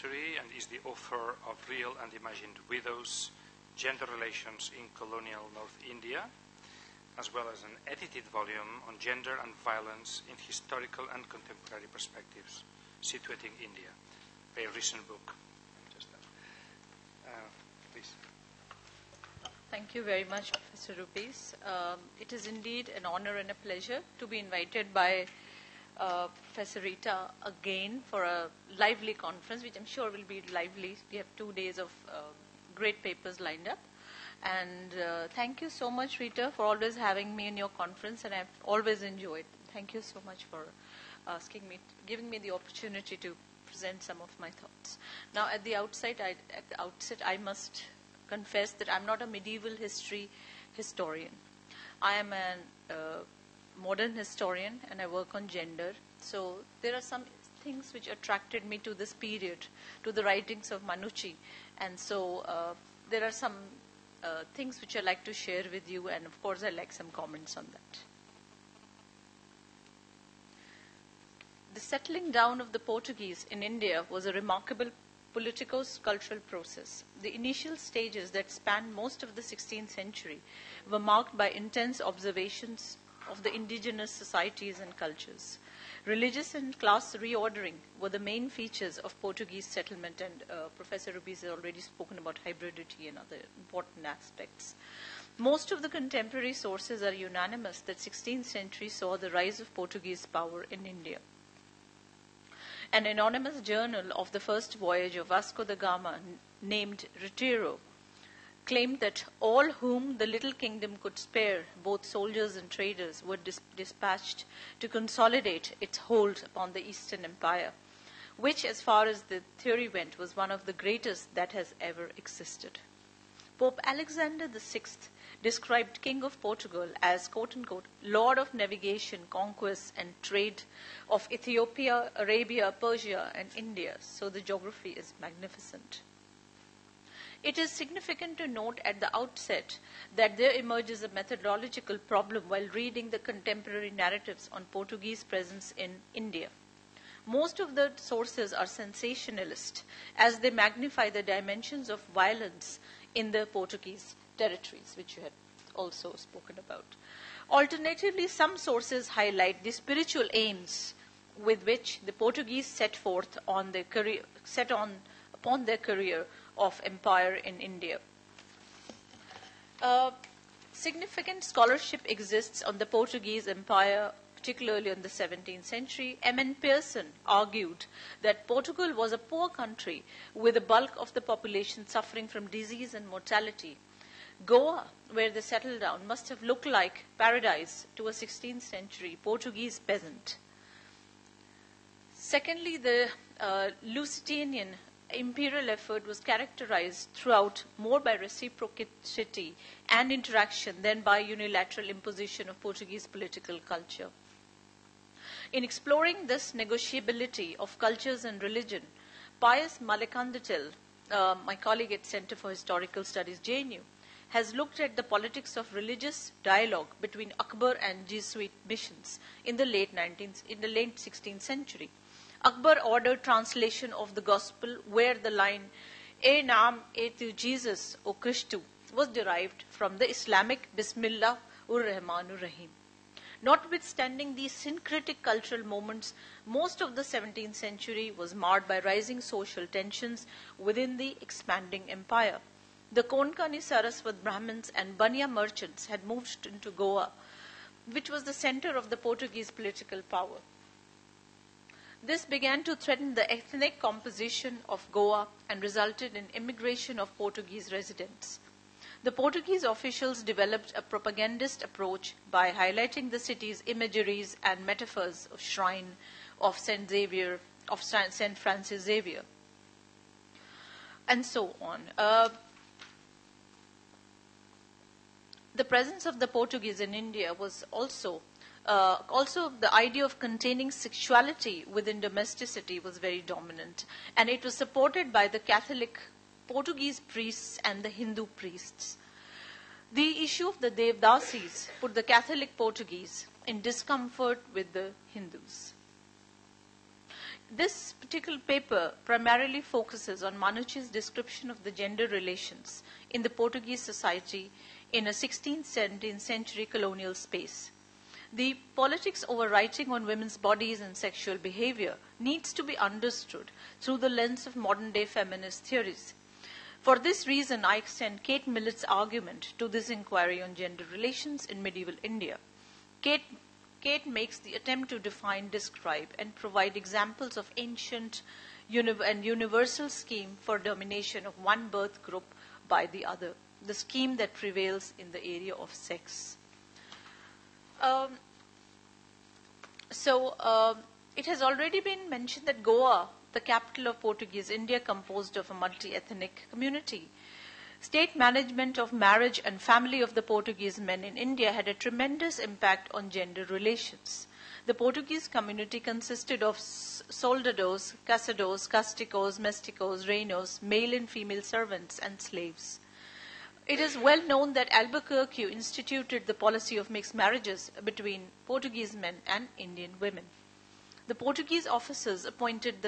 history and is the author of Real and Imagined Widows Gender Relations in Colonial North India, as well as an edited volume on gender and violence in historical and contemporary perspectives, situating India. A recent book. Uh, please. Thank you very much, Professor Rubies. Um, it is indeed an honor and a pleasure to be invited by uh, Professor Rita again for a lively conference, which I'm sure will be lively. We have two days of uh, great papers lined up. And uh, thank you so much, Rita, for always having me in your conference, and I've always enjoyed. Thank you so much for asking me, giving me the opportunity to present some of my thoughts. Now, at the outset, I, at the outset, I must confess that I'm not a medieval history historian. I am an uh, modern historian, and I work on gender. So there are some things which attracted me to this period, to the writings of Manucci, and so uh, there are some uh, things which I like to share with you, and of course, I like some comments on that. The settling down of the Portuguese in India was a remarkable politico cultural process. The initial stages that spanned most of the 16th century were marked by intense observations of the indigenous societies and cultures. Religious and class reordering were the main features of Portuguese settlement, and uh, Professor Rubies has already spoken about hybridity and other important aspects. Most of the contemporary sources are unanimous that 16th century saw the rise of Portuguese power in India. An anonymous journal of the first voyage of Vasco da Gama, named Roteiro, claimed that all whom the little kingdom could spare, both soldiers and traders, were dis- dispatched to consolidate its hold upon the Eastern Empire, which, as far as the theory went, was one of the greatest that has ever existed. Pope Alexander VI described King of Portugal as, quote unquote, Lord of navigation, conquest, and trade of Ethiopia, Arabia, Persia, and India. So the geography is magnificent. It is significant to note at the outset that there emerges a methodological problem while reading the contemporary narratives on Portuguese presence in India. Most of the sources are sensationalist as they magnify the dimensions of violence in the Portuguese territories, which you had also spoken about. Alternatively, some sources highlight the spiritual aims with which the Portuguese set forth on their career, set on upon their career of empire in India. Uh, significant scholarship exists on the Portuguese Empire, particularly in the 17th century. M.N. Pearson argued that Portugal was a poor country with the bulk of the population suffering from disease and mortality. Goa, where they settled down, must have looked like paradise to a 16th century Portuguese peasant. Secondly, the uh, Lusitanian imperial effort was characterized throughout more by reciprocity and interaction than by unilateral imposition of Portuguese political culture. In exploring this negotiability of cultures and religion, Pius Malekandathil, uh, my colleague at Center for Historical Studies, JNU, has looked at the politics of religious dialogue between Akbar and Jesuit missions in the late 19th, in the late 16th century. Akbar ordered translation of the gospel where the line, E Naam E tu Jesus, O Christu, was derived from the Islamic Bismillah ur Rahman ur Rahim. Notwithstanding these syncretic cultural moments, most of the 17th century was marred by rising social tensions within the expanding empire. The Konkani Saraswat Brahmins and Banya merchants had moved into Goa, which was the center of the Portuguese political power. This began to threaten the ethnic composition of Goa and resulted in immigration of Portuguese residents. The Portuguese officials developed a propagandist approach by highlighting the city's imageries and metaphors of shrine of Saint Xavier, of Saint Francis Xavier, and so on. Uh, the presence of the Portuguese in India was also uh, also the idea of containing sexuality within domesticity was very dominant, and it was supported by the Catholic Portuguese priests and the Hindu priests. The issue of the Devdasis put the Catholic Portuguese in discomfort with the Hindus. This particular paper primarily focuses on Manucci's description of the gender relations in the Portuguese society in a 16th, 17th century colonial space. The politics overwriting on women's bodies and sexual behavior needs to be understood through the lens of modern day feminist theories. For this reason, I extend Kate Millett's argument to this inquiry on gender relations in medieval India. Kate, Kate makes the attempt to define, describe, and provide examples of ancient and universal scheme for domination of one birth group by the other, the scheme that prevails in the area of sex. Um, so, uh, it has already been mentioned that Goa the capital of Portuguese India, composed of a multi ethnic community. State management of marriage and family of the Portuguese men in India had a tremendous impact on gender relations. The Portuguese community consisted of soldados, casados, casticos, mesticos, reinos, male and female servants, and slaves. It is well known that Albuquerque instituted the policy of mixed marriages between Portuguese men and Indian women the Portuguese officers appointed,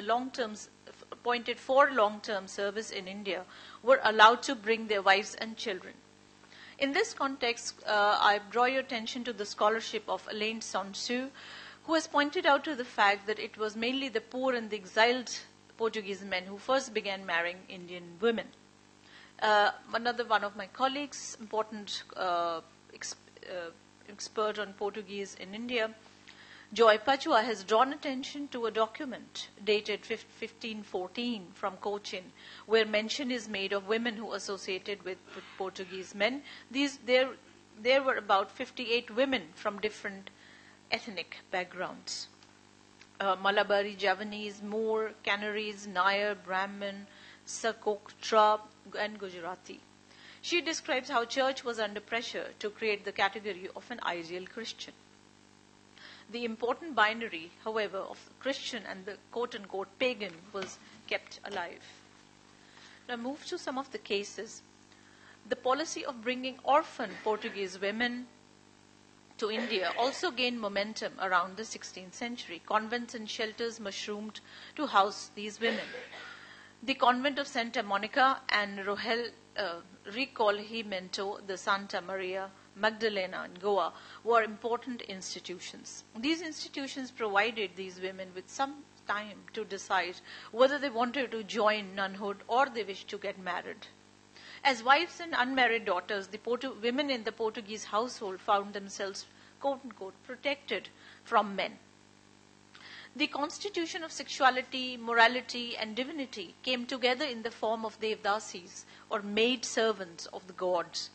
appointed for long-term service in India were allowed to bring their wives and children. In this context, uh, I draw your attention to the scholarship of Alain Sonsue, who has pointed out to the fact that it was mainly the poor and the exiled Portuguese men who first began marrying Indian women. Uh, another one of my colleagues, important uh, ex- uh, expert on Portuguese in India, Joy Pachuau has drawn attention to a document dated 1514 from Cochin, where mention is made of women who associated with, Portuguese men. These, there, there were about 58 women from different ethnic backgrounds. Uh, Malabari, Javanese, Moor, Canaries, Nair, Brahmin, Sokotra, and Gujarati. She describes how church was under pressure to create the category of an ideal Christian. The important binary, however, of Christian and the quote unquote pagan was kept alive. Now, move to some of the cases. The policy of bringing orphan Portuguese women to India also gained momentum around the 16th century. Convents and shelters mushroomed to house these women. The convent of Santa Monica and Rohel uh, the Santa Maria Magdalena and Goa were important institutions. These institutions provided these women with some time to decide whether they wanted to join nunhood or they wished to get married. As wives and unmarried daughters, the women in the Portuguese household found themselves, quote unquote, protected from men. The constitution of sexuality, morality, and divinity came together in the form of Devdasis, or maid servants of the gods.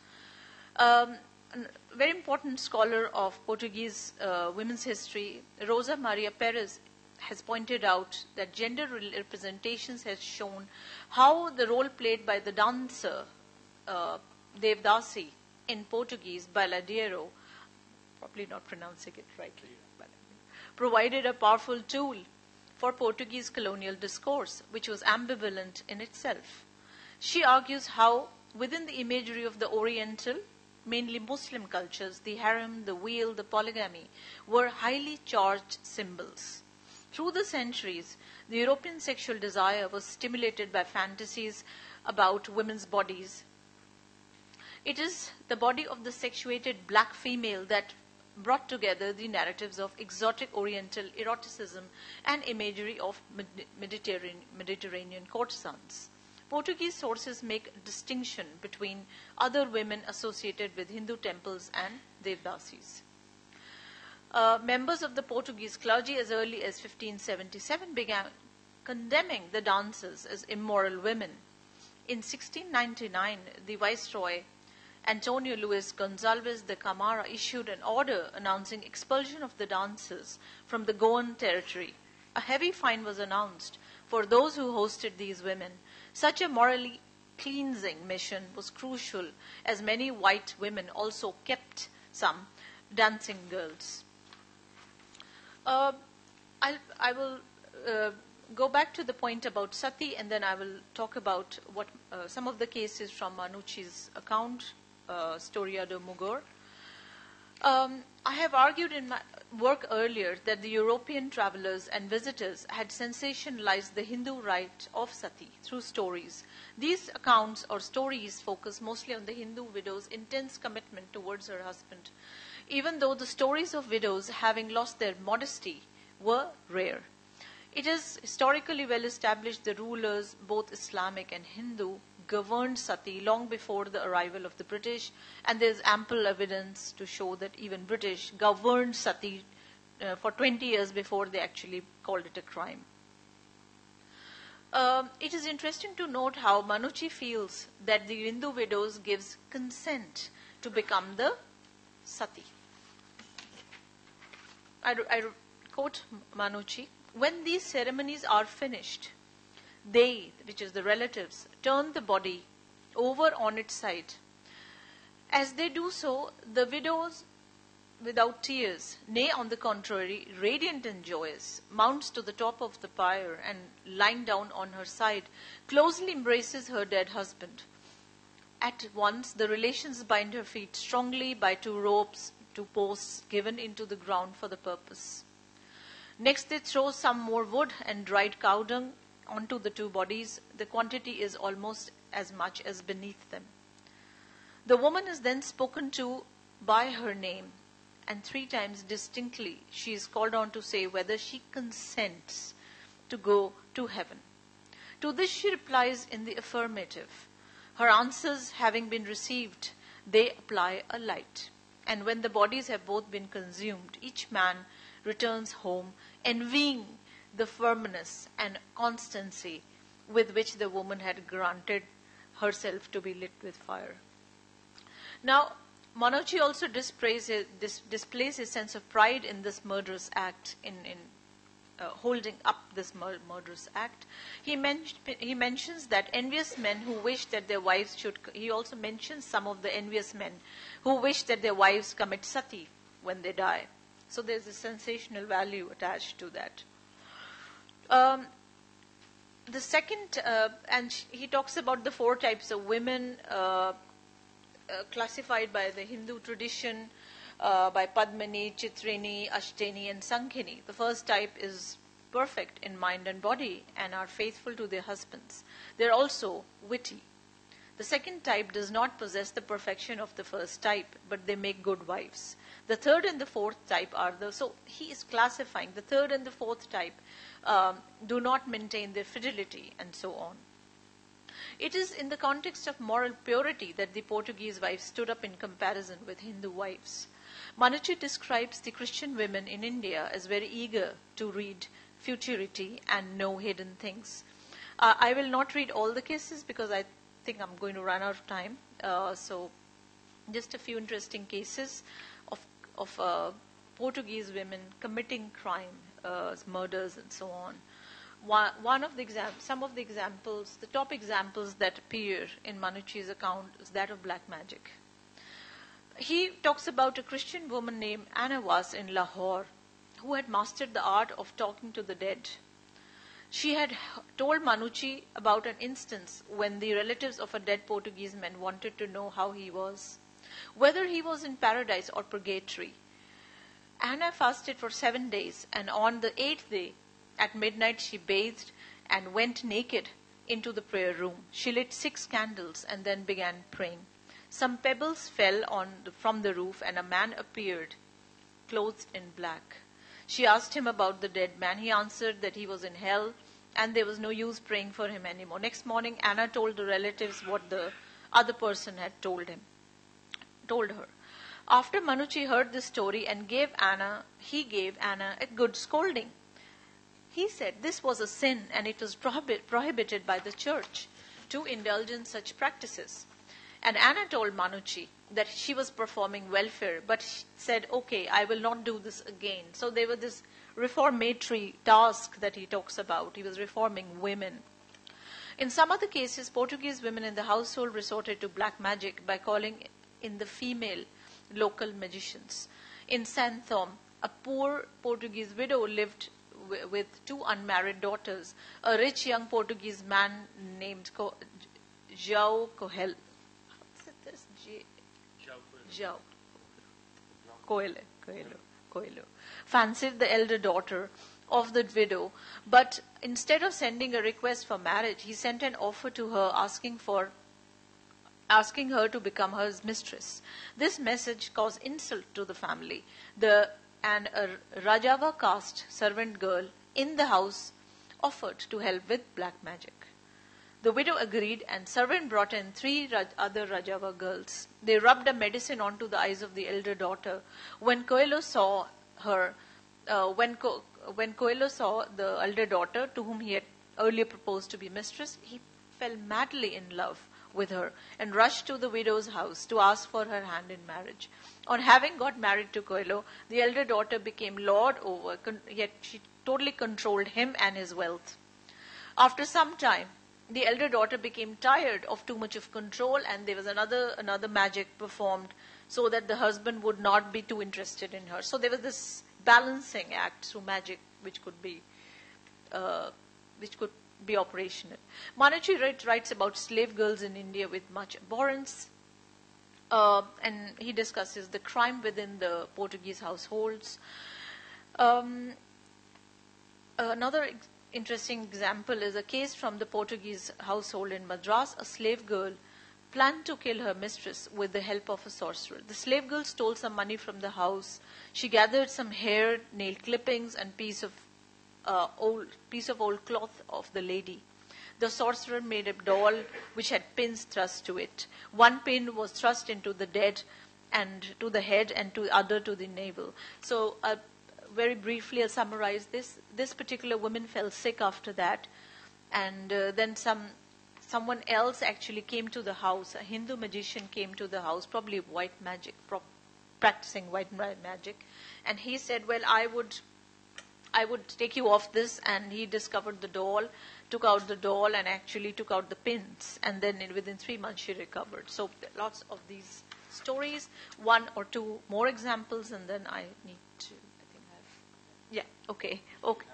Um, a very important scholar of Portuguese uh, women's history, Rosa Maria Perez, has pointed out that gender representations has shown how the role played by the dancer uh, Devdasi in Portuguese, baladeiro, probably not pronouncing it rightly, provided a powerful tool for Portuguese colonial discourse, which was ambivalent in itself. She argues how, within the imagery of the Oriental mainly Muslim cultures, the harem, the wheel, the polygamy, were highly charged symbols. Through the centuries, the European sexual desire was stimulated by fantasies about women's bodies. It is the body of the sexuated black female that brought together the narratives of exotic Oriental eroticism and imagery of Mediterranean, courtesans. Portuguese sources make distinction between other women associated with Hindu temples and Devdasis. Uh, members of the Portuguese clergy as early as 1577 began condemning the dancers as immoral women. In 1699, the Viceroy Antonio Luis Gonzalez de Camara issued an order announcing expulsion of the dancers from the Goan territory. A heavy fine was announced for those who hosted these women such a morally cleansing mission was crucial as many white women also kept some dancing girls. Uh, I'll, I will uh, go back to the point about sati and then I will talk about what uh, some of the cases from Manucci's account, uh, Storia de. Um, I have argued in my, work earlier that the European travelers and visitors had sensationalized the Hindu rite of sati through stories. These accounts or stories focus mostly on the Hindu widow's intense commitment towards her husband, even though the stories of widows having lost their modesty were rare. It is historically well established the rulers, both Islamic and Hindu, governed sati long before the arrival of the British, and there's ample evidence to show that even British governed sati uh, for 20 years before they actually called it a crime. Um, it is interesting to note how Manucci feels that the Hindu widows gives consent to become the sati. I, I quote Manucci, when these ceremonies are finished, they, which is the relatives, turn the body over on its side. As they do so, the widows, without tears, nay, on the contrary, radiant and joyous, mounts to the top of the pyre and, lying down on her side, closely embraces her dead husband. At once, the relations bind her feet strongly by two ropes, two posts given into the ground for the purpose. Next, they throw some more wood and dried cow dung onto the two bodies, the quantity is almost as much as beneath them. The woman is then spoken to by her name, and three times distinctly she is called on to say whether she consents to go to heaven. To this she replies in the affirmative. Her answers having been received, they apply a light. And when the bodies have both been consumed, each man returns home, envying the firmness and constancy with which the woman had granted herself to be lit with fire. Now, Manucci also displays his, dis, displays his sense of pride in this murderous act, in, in uh, holding up this mur- murderous act. He, men- he mentions that envious men who wish that their wives should, he also mentions some of the envious men who wish that their wives commit sati when they die. So there's a sensational value attached to that. Um, the second, uh, and he talks about the four types of women uh, uh, classified by the Hindu tradition, uh, by Padmini, Chitrini, Ashtini, and Sankhini. The first type is perfect in mind and body and are faithful to their husbands. They're also witty. The second type does not possess the perfection of the first type, but they make good wives. The third and the fourth type are the, so he is classifying the third and the fourth type um, do not maintain their fidelity, and so on. It is in the context of moral purity that the Portuguese wives stood up in comparison with Hindu wives. Manucci describes the Christian women in India as very eager to read futurity and know hidden things. Uh, I will not read all the cases because I think I'm going to run out of time. Uh, so, just a few interesting cases of, of uh, Portuguese women committing crime uh, murders and so on. One, one of the exam- some of the examples, the top examples that appear in Manucci's account is that of black magic. He talks about a Christian woman named Anna Was in Lahore who had mastered the art of talking to the dead. She had told Manucci about an instance when the relatives of a dead Portuguese man wanted to know how he was, whether he was in paradise or purgatory, Anna fasted for seven days, and on the eighth day, at midnight, she bathed and went naked into the prayer room. She lit six candles and then began praying. Some pebbles fell on the, from the roof, and a man appeared, clothed in black. She asked him about the dead man. He answered that he was in hell, and there was no use praying for him anymore. Next morning, Anna told the relatives what the other person had told him, told her. After Manucci heard this story and gave Anna, he gave Anna a good scolding. He said this was a sin and it was prohibit, prohibited by the church to indulge in such practices. And Anna told Manucci that she was performing welfare, but she said, okay, I will not do this again. So there was this reformatory task that he talks about. He was reforming women. In some other cases, Portuguese women in the household resorted to black magic by calling in the female local magicians. In Santhom, a poor Portuguese widow lived with two unmarried daughters. A rich young Portuguese man named Co- João Coelho. What's it this? J- Coelho. Coelho. Coelho, fancied the elder daughter of the widow, but instead of sending a request for marriage, he sent an offer to her asking for asking her to become his mistress. This message caused insult to the family. The and a Rajava caste servant girl in the house offered to help with black magic. The widow agreed, and servant brought in three other Rajava girls. They rubbed a medicine onto the eyes of the elder daughter. When Coelho saw her, uh, when Co- when Coelho saw the elder daughter, to whom he had earlier proposed to be mistress, he fell madly in love with her and rushed to the widow's house to ask for her hand in marriage. On having got married to Coelho, the elder daughter became lord over, con- yet she totally controlled him and his wealth. After some time, the elder daughter became tired of too much of control, and there was another another magic performed so that the husband would not be too interested in her. So there was this balancing act through magic, which could be uh, which could be operational. Write, writes about slave girls in India with much abhorrence, uh, and he discusses the crime within the Portuguese households. Um, another ex- interesting example is a case from the Portuguese household in Madras. A slave girl planned to kill her mistress with the help of a sorcerer. The slave girl stole some money from the house. She gathered some hair, nail clippings, and piece of uh, old piece of old cloth of the lady. The sorcerer made a doll which had pins thrust to it. One pin was thrust into the dead and to the head and to other to the navel. So uh, very briefly I'll summarize this. This particular woman fell sick after that and uh, then some someone else actually came to the house. A Hindu magician came to the house, probably white magic, pro- practicing white magic, and he said, "Well, I would, I would take you off this." And he discovered the doll, took out the doll, and actually took out the pins. And then in, within three months, she recovered. So lots of these stories. One or two more examples, and then I need to. I think I have. Yeah. Okay. Okay.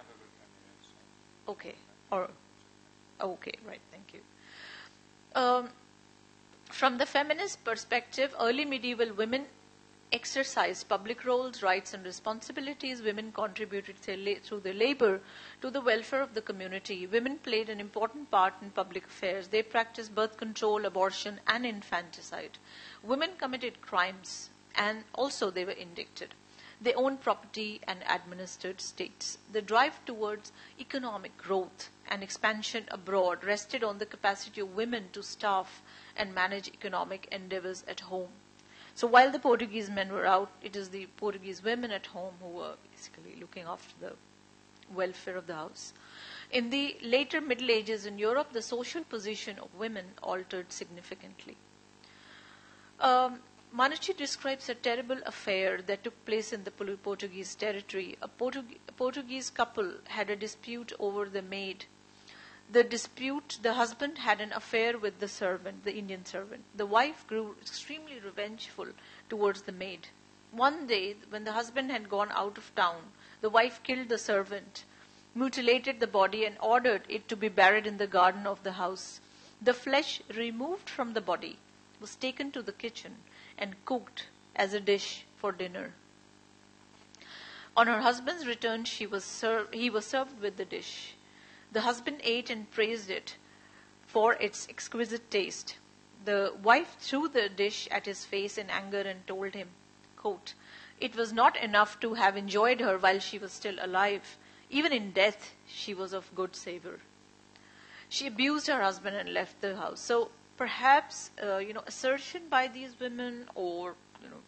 Okay. Or okay. Right. Thank you. Um, from the feminist perspective, early medieval women exercised public roles, rights, and responsibilities. Women contributed through their labor to the welfare of the community. Women played an important part in public affairs. They practiced birth control, abortion, and infanticide. Women committed crimes, and also they were indicted. They owned property and administered states. The drive towards economic growth and expansion abroad rested on the capacity of women to staff and manage economic endeavors at home. So while the Portuguese men were out, it is the Portuguese women at home who were basically looking after the welfare of the house. In the later Middle Ages in Europe, the social position of women altered significantly. Um, Manucci describes a terrible affair that took place in the Portuguese territory. A Portug- Portuguese couple had a dispute over the maid. The dispute, the husband had an affair with the servant, the Indian servant. The wife grew extremely revengeful towards the maid. One day, when the husband had gone out of town, the wife killed the servant, mutilated the body, and ordered it to be buried in the garden of the house. The flesh removed from the body was taken to the kitchen and cooked as a dish for dinner. On her husband's return, she was ser- he was served with the dish. The husband ate and praised it for its exquisite taste. The wife threw the dish at his face in anger and told him, quote, It was not enough to have enjoyed her while she was still alive. Even in death, she was of good savor. She abused her husband and left the house. So perhaps uh, you know assertion by these women or you know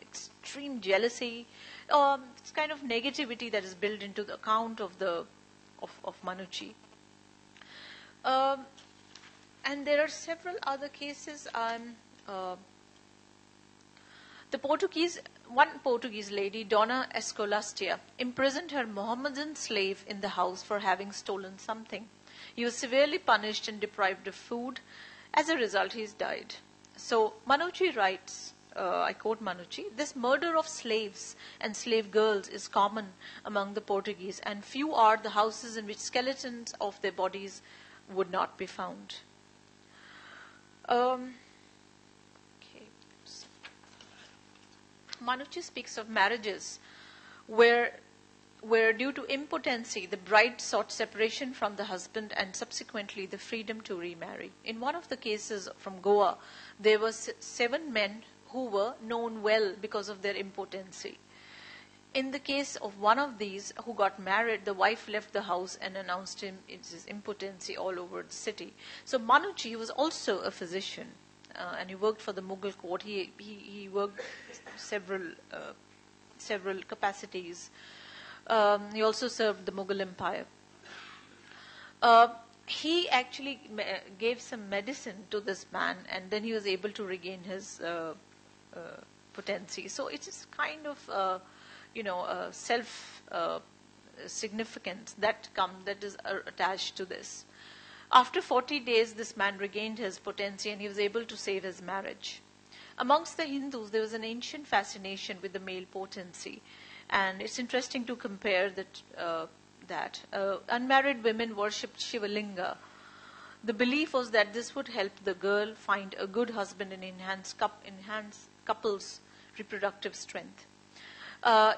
extreme jealousy um, it's kind of negativity that is built into the account of the of, of Manucci um, and there are several other cases. Um, uh, the Portuguese one Portuguese lady Donna Escolastia imprisoned her Mohammedan slave in the house for having stolen something. He was severely punished and deprived of food as a result, he's died. So Manucci writes, uh, I quote Manucci, this murder of slaves and slave girls is common among the Portuguese, and few are the houses in which skeletons of their bodies would not be found. Um, okay. Manucci speaks of marriages where where due to impotency the bride sought separation from the husband and subsequently the freedom to remarry. In one of the cases from Goa, there were seven men who were known well because of their impotency. In the case of one of these who got married, the wife left the house and announced him his impotency all over the city. So Manucci was also a physician, uh, and he worked for the Mughal court. He he, he worked several uh, several capacities. Um, he also served the Mughal Empire. Uh, he actually gave some medicine to this man, and then he was able to regain his uh, uh, potency. So it is kind of, uh, you know, self uh, significance that come that is uh, attached to this. After 40 days, this man regained his potency, and he was able to save his marriage. Amongst the Hindus, there was an ancient fascination with the male potency, and it's interesting to compare that. Uh, that uh, unmarried women worshipped Shivalinga. The belief was that this would help the girl find a good husband and enhance, cup, enhance couples' reproductive strength. Uh,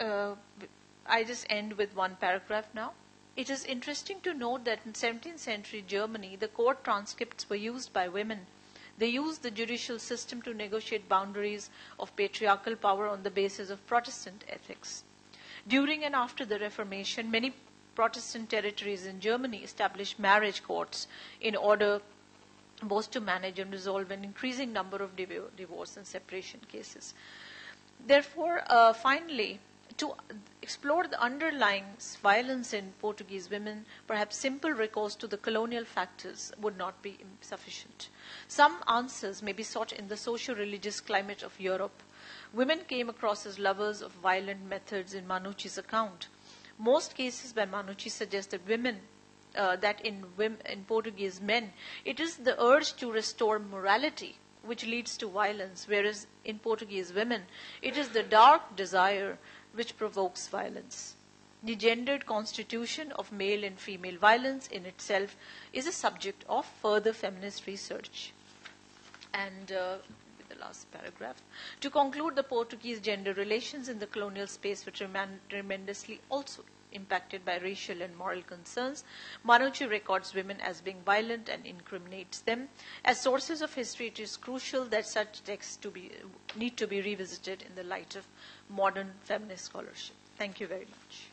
uh, I just end with one paragraph now. It is interesting to note that in 17th century Germany, the court transcripts were used by women. They used the judicial system to negotiate boundaries of patriarchal power on the basis of Protestant ethics. During and after the Reformation, many Protestant territories in Germany established marriage courts in order both to manage and resolve an increasing number of divorce and separation cases. Therefore, uh, finally, to explore the underlying violence in Portuguese women, perhaps simple recourse to the colonial factors would not be sufficient. Some answers may be sought in the socio religious climate of Europe. Women came across as lovers of violent methods in Manucci's account. Most cases by Manucci suggest that women uh, that in, wom- in Portuguese men, it is the urge to restore morality which leads to violence, whereas in Portuguese women, it is the dark desire which provokes violence. The gendered constitution of male and female violence in itself is a subject of further feminist research. And uh, the last paragraph. To conclude, the Portuguese gender relations in the colonial space were tremen- tremendously also impacted by racial and moral concerns. Manucci records women as being violent and incriminates them. As sources of history, it is crucial that such texts to be, need to be revisited in the light of modern feminist scholarship. Thank you very much.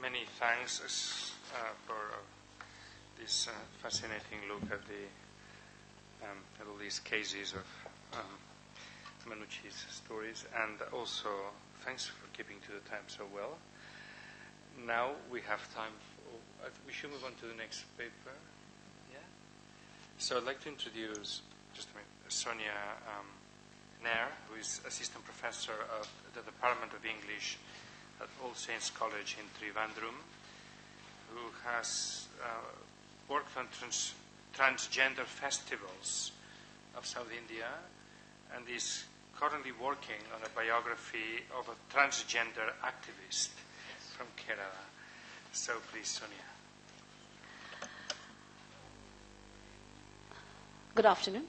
Many thanks uh, for uh, this uh, fascinating look at the um, at all these cases of um, Manucci's stories, and also thanks for keeping to the time so well. Now we have time. For, uh, we should move on to the next paper. Yeah. So I'd like to introduce just a minute, Sonya um, Nair, who is assistant professor of the Department of English at All Saints College in Trivandrum, who has uh, worked on trans- transgender festivals of South India and is currently working on a biography of a transgender activist from Kerala. So please, Sonya. Good afternoon.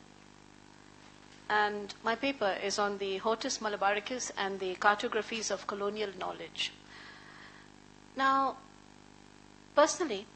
And my paper is on the Hortus Malabaricus and the cartographies of colonial knowledge. Now, personally,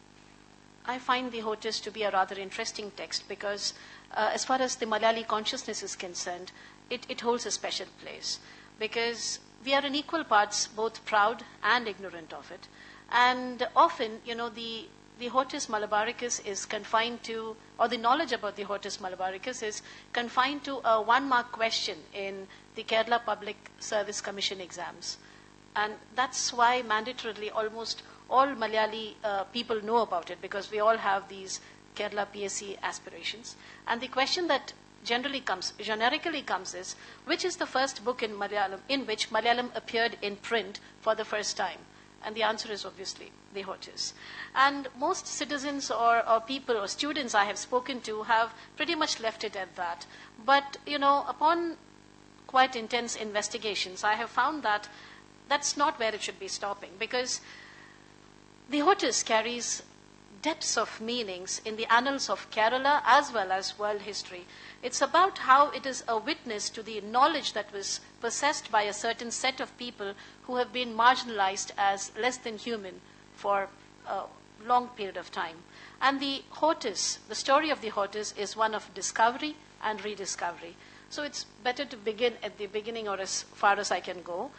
I find the Hortus to be a rather interesting text because, uh, as far as the Malayali consciousness is concerned, it, it holds a special place because we are in equal parts both proud and ignorant of it. And often, you know, the, the Hortus Malabaricus is confined to, or the knowledge about the Hortus Malabaricus is confined to a one mark question in the Kerala Public Service Commission exams. And that's why mandatorily almost all Malayali uh, people know about it because we all have these Kerala PSC aspirations. And the question that generally comes, generically comes is, which is the first book in Malayalam in which Malayalam appeared in print for the first time? And the answer is obviously the Hortus. And most citizens or, or people or students I have spoken to have pretty much left it at that. But, you know, upon quite intense investigations, I have found that that's not where it should be stopping because the Hortus carries depths of meanings in the annals of Kerala as well as world history. It's about how it is a witness to the knowledge that was possessed by a certain set of people who have been marginalized as less than human for a long period of time. And the Hortus, the story of the Hortus, is one of discovery and rediscovery. So it's better to begin at the beginning or as far as I can go.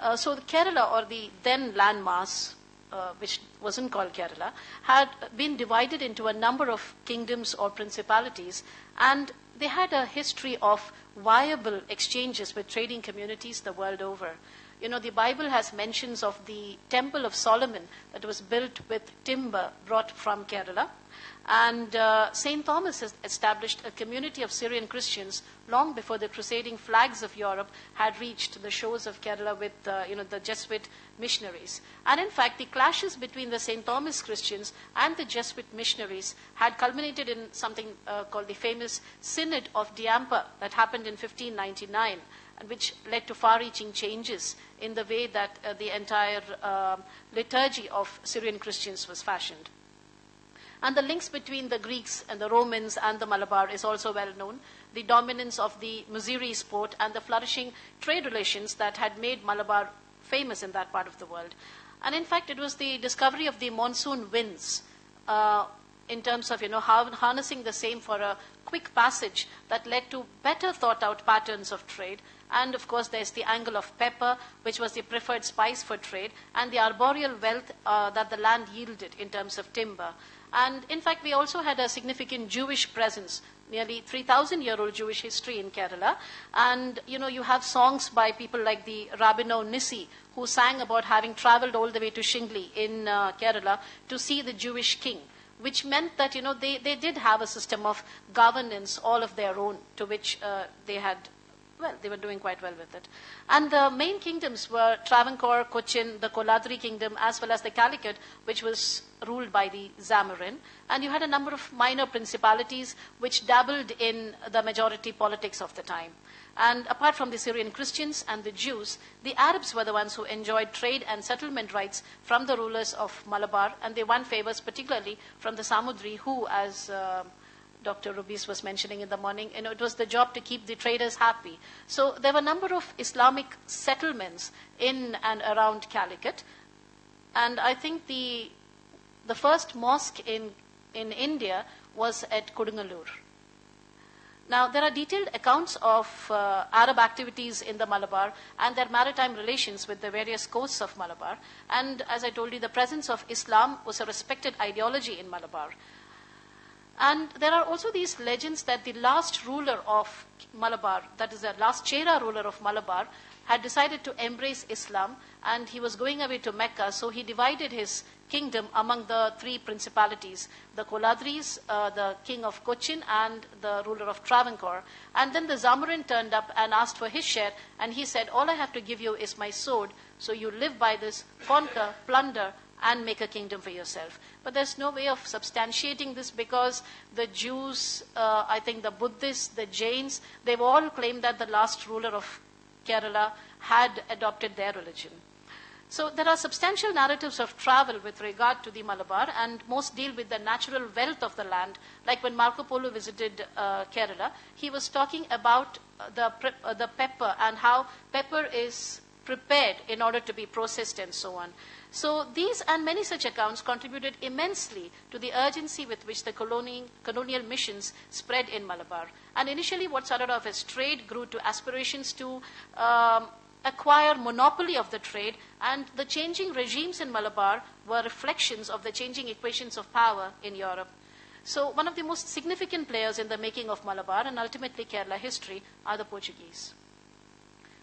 Uh, so the Kerala, or the then landmass, uh, which wasn't called Kerala, had been divided into a number of kingdoms or principalities, and they had a history of viable exchanges with trading communities the world over. You know, the Bible has mentions of the Temple of Solomon that was built with timber brought from Kerala. And uh, St. Thomas has established a community of Syrian Christians long before the crusading flags of Europe had reached the shores of Kerala with uh, you know, the Jesuit missionaries. And in fact, the clashes between the St. Thomas Christians and the Jesuit missionaries had culminated in something uh, called the famous Synod of Diamper that happened in 1599 and which led to far reaching changes in the way that uh, the entire uh, liturgy of Syrian Christians was fashioned. And the links between the Greeks and the Romans and the Malabar is also well known. The dominance of the Muziris port and the flourishing trade relations that had made Malabar famous in that part of the world. And in fact, it was the discovery of the monsoon winds uh, in terms of you know harnessing the same for a quick passage that led to better thought out patterns of trade and of course there's the angle of pepper which was the preferred spice for trade and the arboreal wealth uh, that the land yielded in terms of timber and in fact, we also had a significant Jewish presence, nearly 3,000 year old Jewish history in Kerala. And, you know, you have songs by people like the Rabbino Nissi, who sang about having traveled all the way to Shingli in uh, Kerala to see the Jewish king which meant that you know they, they did have a system of governance all of their own to which uh, they had well, they were doing quite well with it. And the main kingdoms were Travancore, Cochin, the Koladri kingdom, as well as the Calicut, which was ruled by the Zamorin. And you had a number of minor principalities which dabbled in the majority politics of the time. And apart from the Syrian Christians and the Jews, the Arabs were the ones who enjoyed trade and settlement rights from the rulers of Malabar, and they won favors particularly from the Samudri, who, as uh, Dr. Rubies was mentioning in the morning, you know, it was the job to keep the traders happy. So there were a number of Islamic settlements in and around Calicut. And I think the, the first mosque in, in India was at Kodungalur. Now, there are detailed accounts of uh, Arab activities in the Malabar and their maritime relations with the various coasts of Malabar. And as I told you, the presence of Islam was a respected ideology in Malabar. And there are also these legends that the last ruler of Malabar, that is the last Chera ruler of Malabar, had decided to embrace Islam and he was going away to Mecca, so he divided his kingdom among the three principalities the Koladris, uh, the king of Cochin, and the ruler of Travancore. And then the Zamorin turned up and asked for his share, and he said, All I have to give you is my sword, so you live by this, conquer, plunder, and make a kingdom for yourself. But there's no way of substantiating this because the Jews, uh, I think the Buddhists, the Jains, they've all claimed that the last ruler of Kerala had adopted their religion. So there are substantial narratives of travel with regard to the Malabar, and most deal with the natural wealth of the land. Like when Marco Polo visited uh, Kerala, he was talking about uh, the, uh, the pepper and how pepper is prepared in order to be processed and so on. So these and many such accounts contributed immensely to the urgency with which the colonial missions spread in Malabar. And initially, what started off as trade grew to aspirations to um, acquire monopoly of the trade, and the changing regimes in Malabar were reflections of the changing equations of power in Europe. So, one of the most significant players in the making of Malabar and ultimately Kerala history are the Portuguese.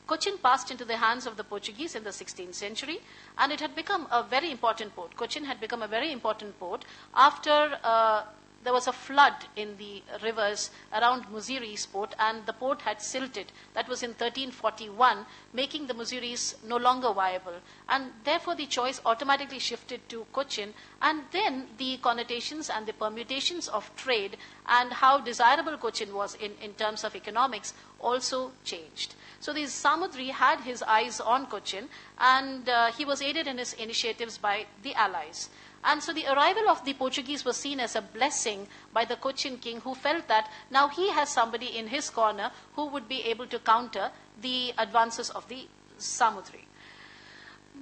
Cochin passed into the hands of the Portuguese in the 16th century, and it had become a very important port. Cochin had become a very important port after uh, there was a flood in the rivers around Muziris port, and the port had silted. That was in 1341, making the Muziris no longer viable. And therefore, the choice automatically shifted to Cochin, and then the connotations and the permutations of trade and how desirable Cochin was in, in terms of economics also changed. So the Samudri had his eyes on Cochin and uh, he was aided in his initiatives by the Allies. And so the arrival of the Portuguese was seen as a blessing by the Cochin king who felt that now he has somebody in his corner who would be able to counter the advances of the Samudri.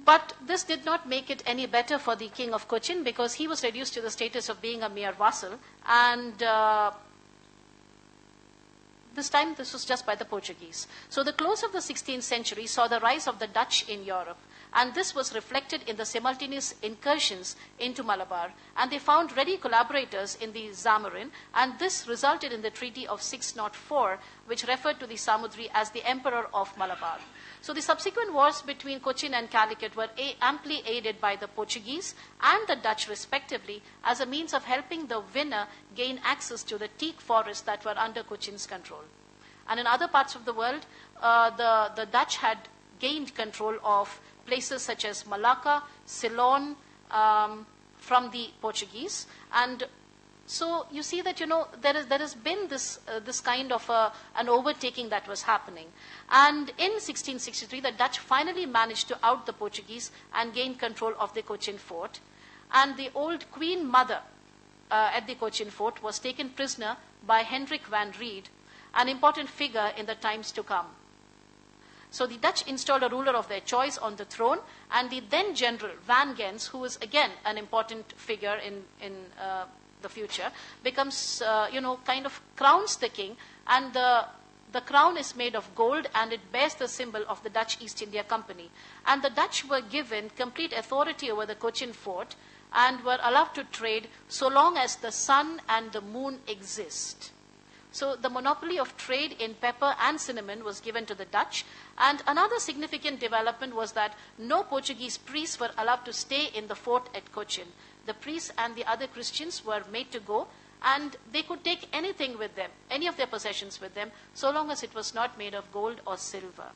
But this did not make it any better for the king of Cochin because he was reduced to the status of being a mere vassal. And uh, this time, this was just by the Portuguese. So the close of the 16th century saw the rise of the Dutch in Europe. And this was reflected in the simultaneous incursions into Malabar. And they found ready collaborators in the Zamorin, And this resulted in the Treaty of 604, which referred to the Samudri as the Emperor of Malabar. So the subsequent wars between Cochin and Calicut were amply aided by the Portuguese and the Dutch, respectively, as a means of helping the winner gain access to the teak forests that were under Cochin's control. And in other parts of the world, uh, the, the Dutch had gained control of places such as Malacca, Ceylon, um, from the Portuguese. And so you see that you know there, is, there has been this, uh, this kind of uh, an overtaking that was happening. And in 1663, the Dutch finally managed to out the Portuguese and gain control of the Cochin fort. And the old Queen Mother uh, at the Cochin fort was taken prisoner by Hendrik van Rheede, an important figure in the times to come. So the Dutch installed a ruler of their choice on the throne, and the then general Van Goens, who was again an important figure in, in uh, the future, becomes, uh, you know, kind of crowns the king, and the the crown is made of gold and it bears the symbol of the Dutch East India Company. And the Dutch were given complete authority over the Cochin fort and were allowed to trade so long as the sun and the moon exist. So the monopoly of trade in pepper and cinnamon was given to the Dutch. And another significant development was that no Portuguese priests were allowed to stay in the fort at Cochin. The priests and the other Christians were made to go, and they could take anything with them, any of their possessions with them, so long as it was not made of gold or silver.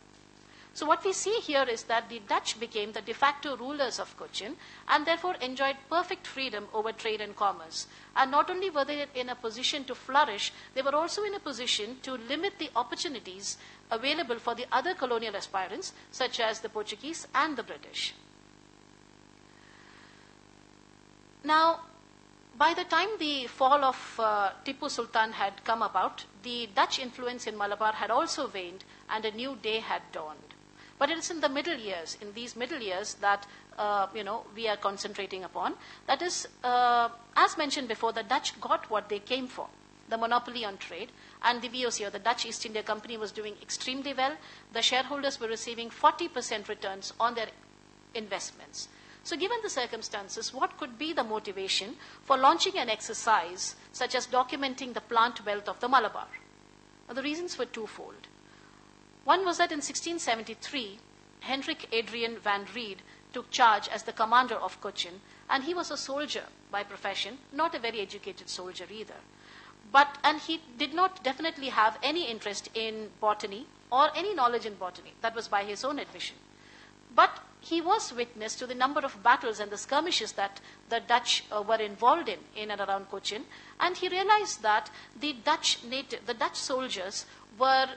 So what we see here is that the Dutch became the de facto rulers of Cochin and therefore enjoyed perfect freedom over trade and commerce. And not only were they in a position to flourish, they were also in a position to limit the opportunities available for the other colonial aspirants, such as the Portuguese and the British. Now, by the time the fall of uh, Tipu Sultan had come about, the Dutch influence in Malabar had also waned and a new day had dawned. But it is in the middle years, in these middle years, that uh, you know we are concentrating upon. That is, uh, as mentioned before, the Dutch got what they came for: the monopoly on trade, and the VOC, or the Dutch East India Company, was doing extremely well. The shareholders were receiving 40% returns on their investments. So, given the circumstances, what could be the motivation for launching an exercise such as documenting the plant wealth of the Malabar? Well, the reasons were twofold. One was that in 1673, Hendrik Adrian van Rheede took charge as the commander of Cochin, and he was a soldier by profession, not a very educated soldier either. But, and he did not definitely have any interest in botany or any knowledge in botany. That was by his own admission. But he was witness to the number of battles and the skirmishes that the Dutch uh, were involved in in and around Cochin, and he realized that the Dutch native, the Dutch soldiers were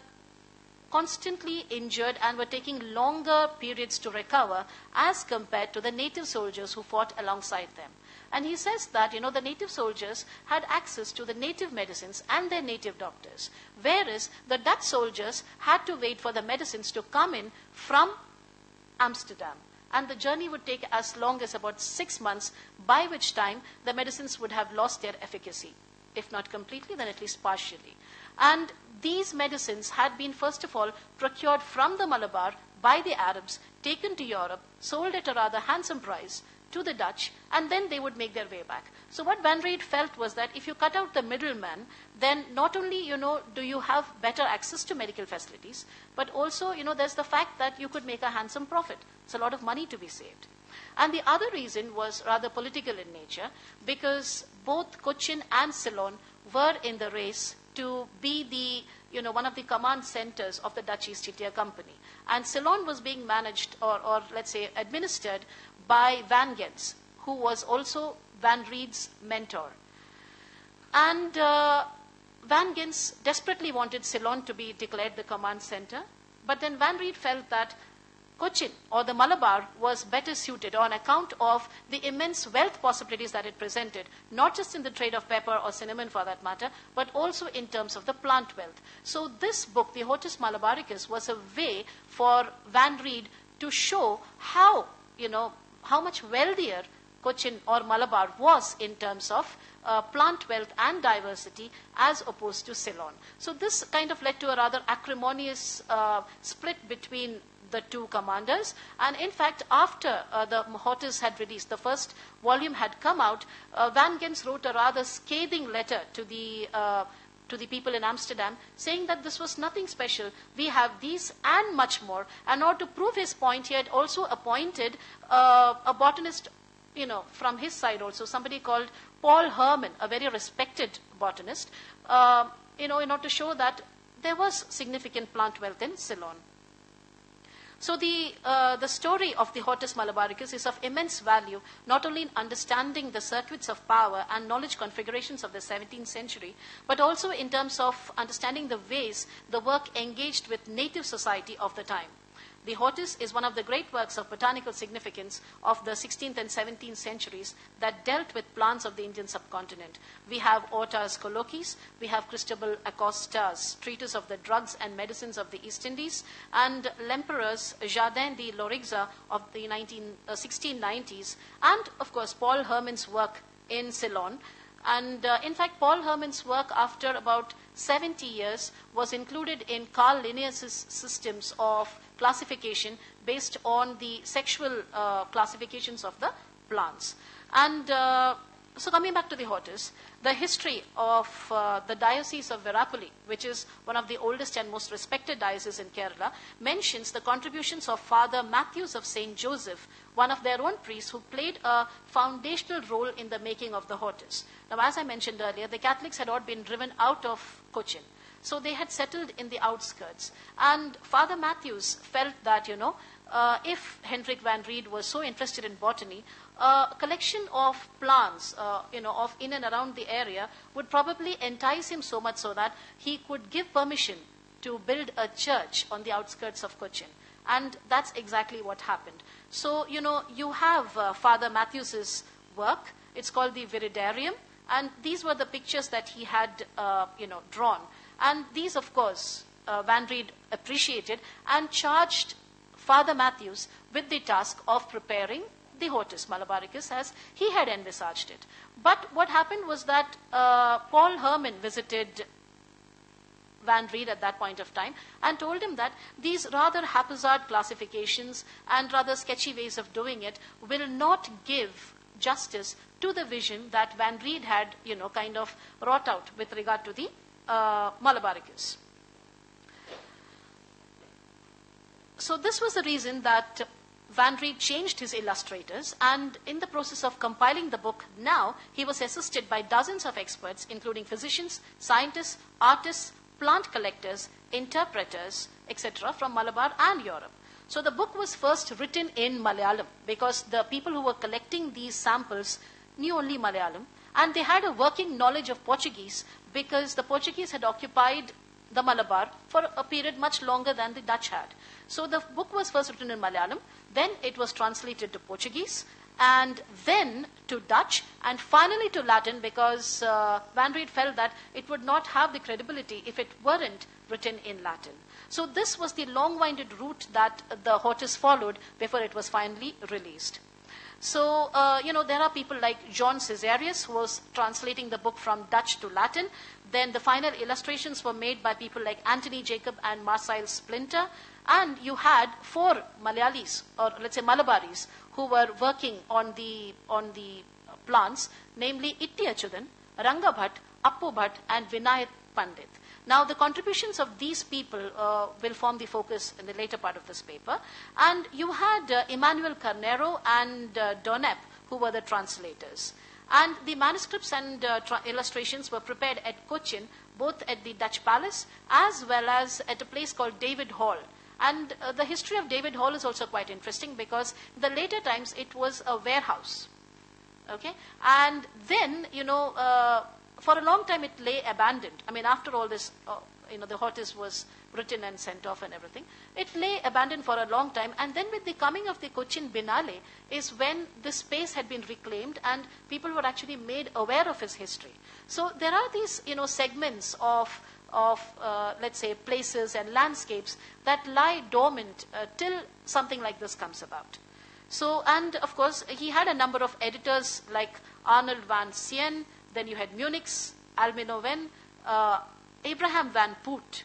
constantly injured and were taking longer periods to recover as compared to the native soldiers who fought alongside them. And he says that, you know, the native soldiers had access to the native medicines and their native doctors, whereas the Dutch soldiers had to wait for the medicines to come in from Amsterdam. And the journey would take as long as about six months, by which time the medicines would have lost their efficacy. If not completely, then at least partially. And these medicines had been, first of all, procured from the Malabar by the Arabs, taken to Europe, sold at a rather handsome price to the Dutch, and then they would make their way back. So what Van Rheede felt was that if you cut out the middleman, then not only, you know, do you have better access to medical facilities, but also, you know, there's the fact that you could make a handsome profit. It's a lot of money to be saved. And the other reason was rather political in nature, because both Cochin and Ceylon were in the race to be the you know, one of the command centers of the Dutch East India Company. And Ceylon was being managed, or, or let's say administered, by Van Goens, who was also Van Rheede's mentor. And uh, Van Goens desperately wanted Ceylon to be declared the command center, but then Van Rheede felt that Cochin or the Malabar was better suited on account of the immense wealth possibilities that it presented, not just in the trade of pepper or cinnamon for that matter, but also in terms of the plant wealth. So this book, the Hortus Malabaricus, was a way for Van Rheede to show how, you know, how much wealthier Cochin or Malabar was in terms of uh, plant wealth and diversity as opposed to Ceylon. So this kind of led to a rather acrimonious uh, split between the two commanders. And in fact, after uh, the Hortus had released, the first volume had come out, uh, Van Goens wrote a rather scathing letter to the uh, to the people in Amsterdam, saying that this was nothing special. We have these and much more. And order to prove his point, he had also appointed uh, a botanist, you know, from his side also, somebody called Paul Herman, a very respected botanist, uh, you know, in order to show that there was significant plant wealth in Ceylon. So the, uh, the story of the Hortus Malabaricus is of immense value, not only in understanding the circuits of power and knowledge configurations of the 17th century, but also in terms of understanding the ways the work engaged with native society of the time. The Hortus is one of the great works of botanical significance of the 16th and 17th centuries that dealt with plants of the Indian subcontinent. We have Horta's Colloquies, we have Cristobal Acosta's Treatise of the Drugs and Medicines of the East Indies, and L'Empereur's Jardin de l'Orixa of the 19, uh, 1690s, and of course Paul Herman's work in Ceylon. And uh, in fact, Paul Herman's work after about 70 years was included in Carl Linnaeus' systems of classification based on the sexual uh, classifications of the plants. And uh, so, coming back to the Hortus, the history of uh, the Diocese of Verapoly, which is one of the oldest and most respected dioceses in Kerala, mentions the contributions of Father Matthews of St. Joseph, one of their own priests who played a foundational role in the making of the Hortus. Now, as I mentioned earlier, the Catholics had all been driven out of Cochin. So they had settled in the outskirts. And Father Matthews felt that, you know, uh, if Hendrik van Rheede was so interested in botany, uh, a collection of plants, uh, you know, of in and around the area would probably entice him so much so that he could give permission to build a church on the outskirts of Cochin. And that's exactly what happened. So, you know, you have uh, Father Matthews's work. It's called the Viridarium. And these were the pictures that he had, uh, you know, drawn. And these, of course, uh, Van Rheede appreciated and charged Father Matthews with the task of preparing the Hortus Malabaricus as he had envisaged it. But what happened was that uh, Paul Herman visited Van Rheede at that point of time and told him that these rather haphazard classifications and rather sketchy ways of doing it will not give justice to the vision that Van Rheede had, you know, kind of wrought out with regard to the uh, Malabaricus. So this was the reason that Van Rheede changed his illustrators, and in the process of compiling the book, now he was assisted by dozens of experts, including physicians, scientists, artists, plant collectors, interpreters, etc., from Malabar and Europe. So the book was first written in Malayalam because the people who were collecting these samples knew only Malayalam, and they had a working knowledge of Portuguese because the Portuguese had occupied the Malabar for a period much longer than the Dutch had. So the book was first written in Malayalam, then it was translated to Portuguese, and then to Dutch, and finally to Latin because uh, Van Rheede felt that it would not have the credibility if it weren't written in Latin. So this was the long-winded route that the Hortus followed before it was finally released. So, uh, you know, there are people like John Casearius, who was translating the book from Dutch to Latin. Then the final illustrations were made by people like Anthony Jacob and Marcel Splinter. And you had four Malayalis, or let's say Malabaris, who were working on the, on the plants, namely Itti Achyutan, Ranga Appu and Vinay Pandit. Now, the contributions of these people uh, will form the focus in the later part of this paper. And you had uh, Emmanuel Carneiro and uh, Donep, who were the translators. And the manuscripts and uh, tra- illustrations were prepared at Cochin, both at the Dutch Palace as well as at a place called David Hall. And uh, the history of David Hall is also quite interesting because in the later times it was a warehouse. Okay? And then, you know, uh, for a long time it lay abandoned. I mean, after all this, uh, you know, the hortus was written and sent off and everything. It lay abandoned for a long time, and then with the coming of the Cochin Biennale is when this space had been reclaimed and people were actually made aware of its history. So there are these, you know, segments of of, uh, let's say, places and landscapes that lie dormant uh, till something like this comes about. So, and of course, he had a number of editors like Arnold van Sien, then you had Munich's, Almeloveen, uh, Abraham van Putte.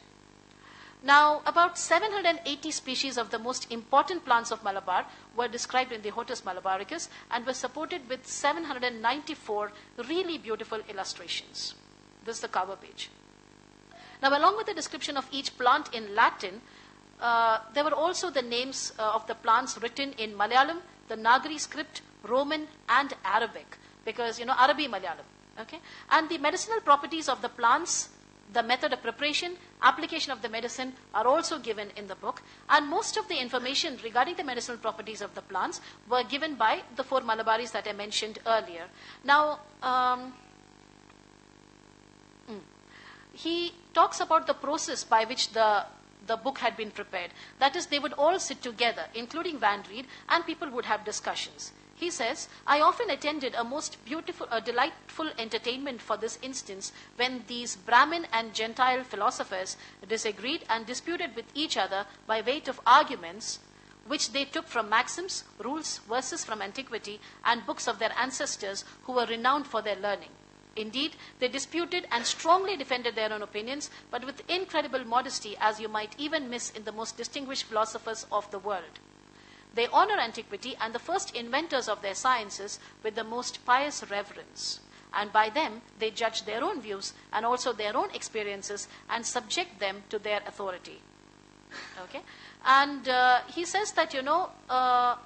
Now, about 780 species of the most important plants of Malabar were described in the Hortus Malabaricus and were supported with 794 really beautiful illustrations. This is the cover page. Now, along with the description of each plant in Latin, uh, there were also the names uh, of the plants written in Malayalam, the Nagari script, Roman, and Arabic, because, you know, Arabi Malayalam. Okay? And the medicinal properties of the plants, the method of preparation, application of the medicine are also given in the book. And most of the information regarding the medicinal properties of the plants were given by the four Malabaris that I mentioned earlier. Now, um, mm, he talks about the process by which the the book had been prepared. That is, they would all sit together, including Van Rheede, and people would have discussions. He says, I often attended a most beautiful, a delightful entertainment for this instance when these Brahmin and Gentile philosophers disagreed and disputed with each other by weight of arguments which they took from maxims, rules, verses from antiquity, and books of their ancestors who were renowned for their learning. Indeed, they disputed and strongly defended their own opinions, but with incredible modesty, as you might even miss in the most distinguished philosophers of the world. They honor antiquity and the first inventors of their sciences with the most pious reverence. And by them, they judge their own views and also their own experiences and subject them to their authority. Okay? And uh, he says that, you know, uh,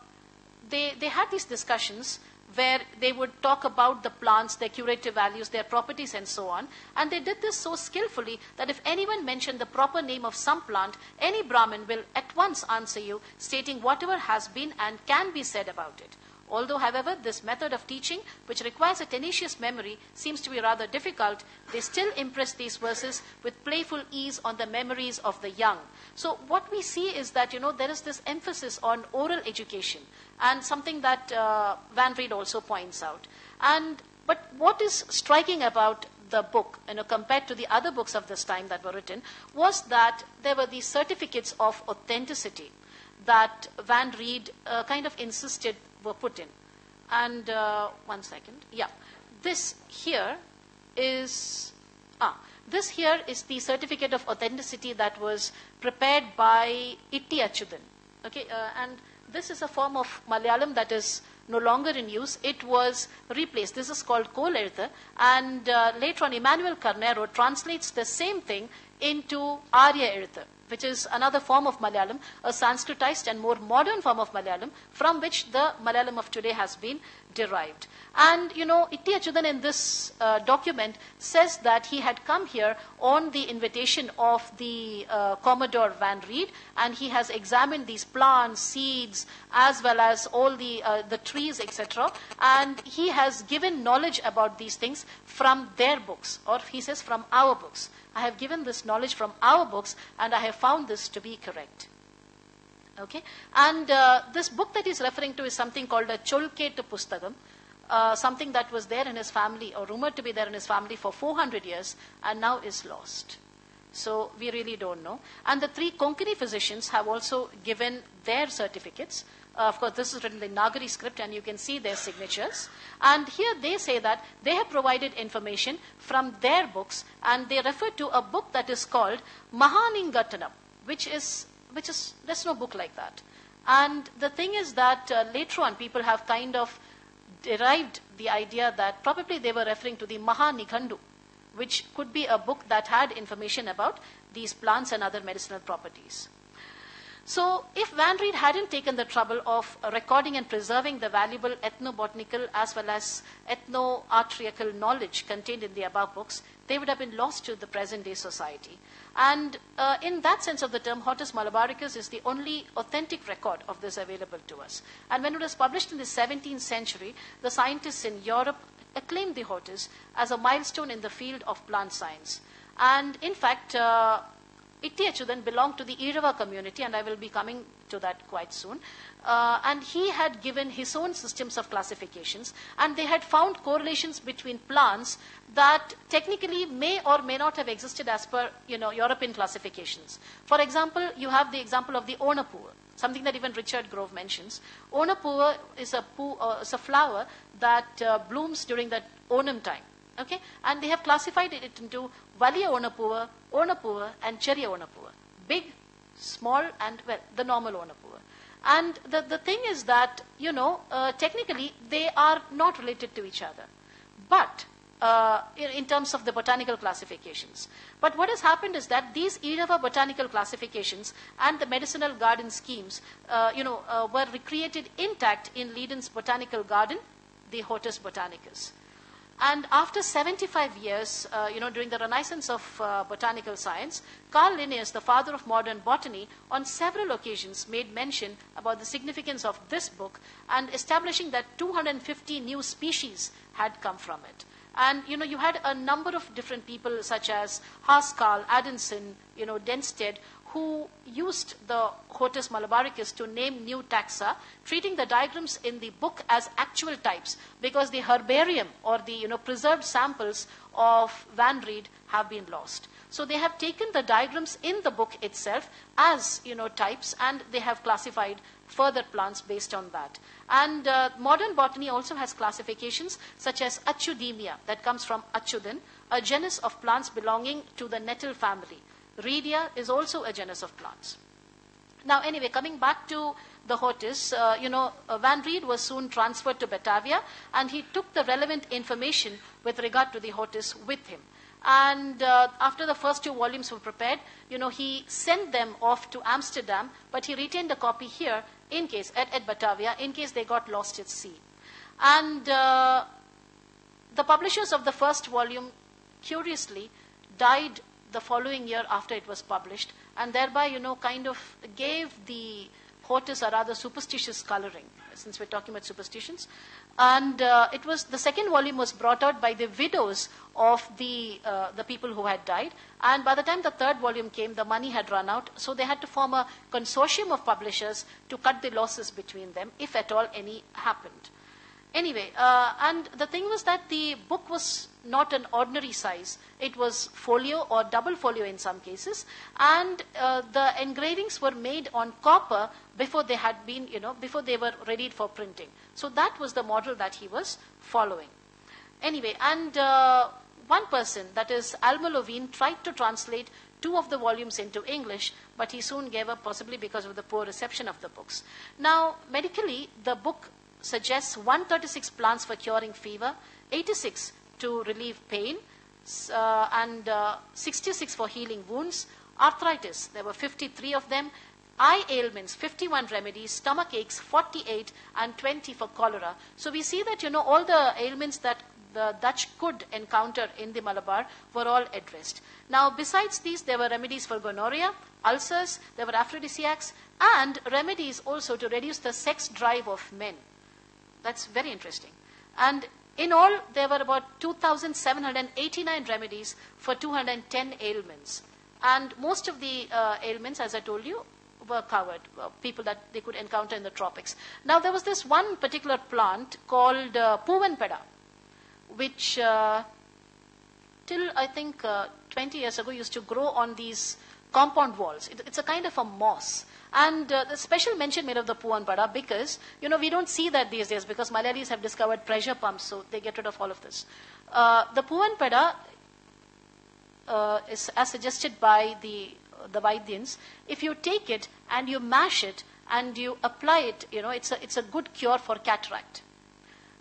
they, they had these discussions where they would talk about the plants, their curative values, their properties, and so on. And they did this so skillfully that if anyone mentioned the proper name of some plant, any Brahmin will at once answer you, stating whatever has been and can be said about it. Although, however, this method of teaching, which requires a tenacious memory, seems to be rather difficult, they still impress these verses with playful ease on the memories of the young. So, what we see is that, you know, there is this emphasis on oral education and something that uh, Van Rheede also points out. And, but what is striking about the book, you know, compared to the other books of this time that were written, was that there were these certificates of authenticity that Van Rheede uh, kind of insisted were put in. And uh, one second, yeah, this here is ah, this here is the certificate of authenticity that was prepared by Itti Achyutan. Okay, uh, and this is a form of Malayalam that is no longer in use. It was replaced. This is called Kolertha, and uh, later on, Emmanuel Carneiro translates the same thing into Arya which is another form of Malayalam, a Sanskritized and more modern form of Malayalam, from which the Malayalam of today has been derived. And, you know, Itti Achyutan in this uh, document says that he had come here on the invitation of the uh, Commodore Van Rheede, and he has examined these plants, seeds, as well as all the, uh, the trees, etc. And he has given knowledge about these things from their books, or he says from our books. I have given this knowledge from our books and I have found this to be correct. Okay? And uh, this book that he's referring to is something called a Cholketu Pustakam, uh, something that was there in his family or rumored to be there in his family for 400 years and now is lost. So we really don't know. And the three Konkani physicians have also given their certificates. Uh, of course, this is written in Nagari script, and you can see their signatures. And here they say that they have provided information from their books, and they refer to a book that is called Mahaningatanam, which is, which is, there's no book like that. And the thing is that uh, later on, people have kind of derived the idea that probably they were referring to the Mahanighandu, which could be a book that had information about these plants and other medicinal properties. So, if Van Rheede hadn't taken the trouble of recording and preserving the valuable ethnobotanical as well as ethnoartriacal knowledge contained in the above books, they would have been lost to the present day society. And uh, in that sense of the term, Hortus Malabaricus is the only authentic record of this available to us. And when it was published in the 17th century, the scientists in Europe acclaimed the Hortus as a milestone in the field of plant science. And in fact, uh, Itti Achyutan belonged to the Irava community, and I will be coming to that quite soon. Uh, and he had given his own systems of classifications, and they had found correlations between plants that technically may or may not have existed as per you know European classifications. For example, you have the example of the Onapur, something that even Richard Grove mentions. Onapur is a, pu- uh, is a flower that uh, blooms during the Onam time. Okay? And they have classified it into Valiya Onapur, Onapur, and Cheriya Onapur. Big, small, and the normal Onapur. And the, the thing is that, you know, uh, technically they are not related to each other. But uh, in, in terms of the botanical classifications. But what has happened is that these Irava botanical classifications and the medicinal garden schemes, uh, you know, uh, were recreated intact in Leiden's botanical garden, the Hortus Botanicus. And after 75 years, uh, you know, during the renaissance of uh, botanical science, Carl Linnaeus, the father of modern botany, on several occasions made mention about the significance of this book and establishing that 250 new species had come from it. And, you know, you had a number of different people such as Hasskarl, Addison, you know, Dennstedt, who used the Hortus malabaricus to name new taxa, treating the diagrams in the book as actual types, because the herbarium or the you know, preserved samples of Van Rheede have been lost. So they have taken the diagrams in the book itself as you know, types, and they have classified further plants based on that. And uh, modern botany also has classifications such as Achudemia, that comes from Achyutan, a genus of plants belonging to the nettle family. Rheedia is also a genus of plants. Now, anyway, coming back to the Hortus, uh, you know, uh, Van Rheede was soon transferred to Batavia, and he took the relevant information with regard to the Hortus with him. And uh, after the first two volumes were prepared, you know, he sent them off to Amsterdam, but he retained a copy here in case, at, at Batavia, in case they got lost at sea. And uh, the publishers of the first volume, curiously, died the following year after it was published, and thereby, you know, kind of gave the Hortus a rather superstitious coloring, since we're talking about superstitions. And uh, it was the second volume was brought out by the widows of the uh, the people who had died. And by the time the third volume came, the money had run out, so they had to form a consortium of publishers to cut the losses between them, if at all any happened. Anyway, uh, and the thing was that the book was not an ordinary size. It was folio or double folio in some cases, and uh, the engravings were made on copper before they had been, you know, before they were ready for printing. So that was the model that he was following. Anyway, and uh, one person, that is Almeloveen, tried to translate two of the volumes into English, but he soon gave up, possibly because of the poor reception of the books. Now, medically, the book suggests 136 plants for curing fever, 86 to relieve pain, uh, and uh, 66 for healing wounds. Arthritis, there were 53 of them. Eye ailments, 51 remedies. Stomach aches, 48, and 20 for cholera. So we see that, you know, all the ailments that the Dutch could encounter in the Malabar were all addressed. Now, besides these, there were remedies for gonorrhea, ulcers, there were aphrodisiacs, and remedies also to reduce the sex drive of men. That's very interesting. And in all, there were about 2,789 remedies for 210 ailments. And most of the uh, ailments, as I told you, were covered, uh, people that they could encounter in the tropics. Now, there was this one particular plant called uh, Puvanpeda, which uh, till I think uh, 20 years ago used to grow on these compound walls. It, it's a kind of a moss. And uh, the special mention made of the Puvanpada because, you know, we don't see that these days because Malayalis have discovered pressure pumps, so they get rid of all of this. Uh, the Puvanpada uh, is as suggested by the, the Vaidyans. If you take it and you mash it and you apply it, you know, it's a, it's a good cure for cataract.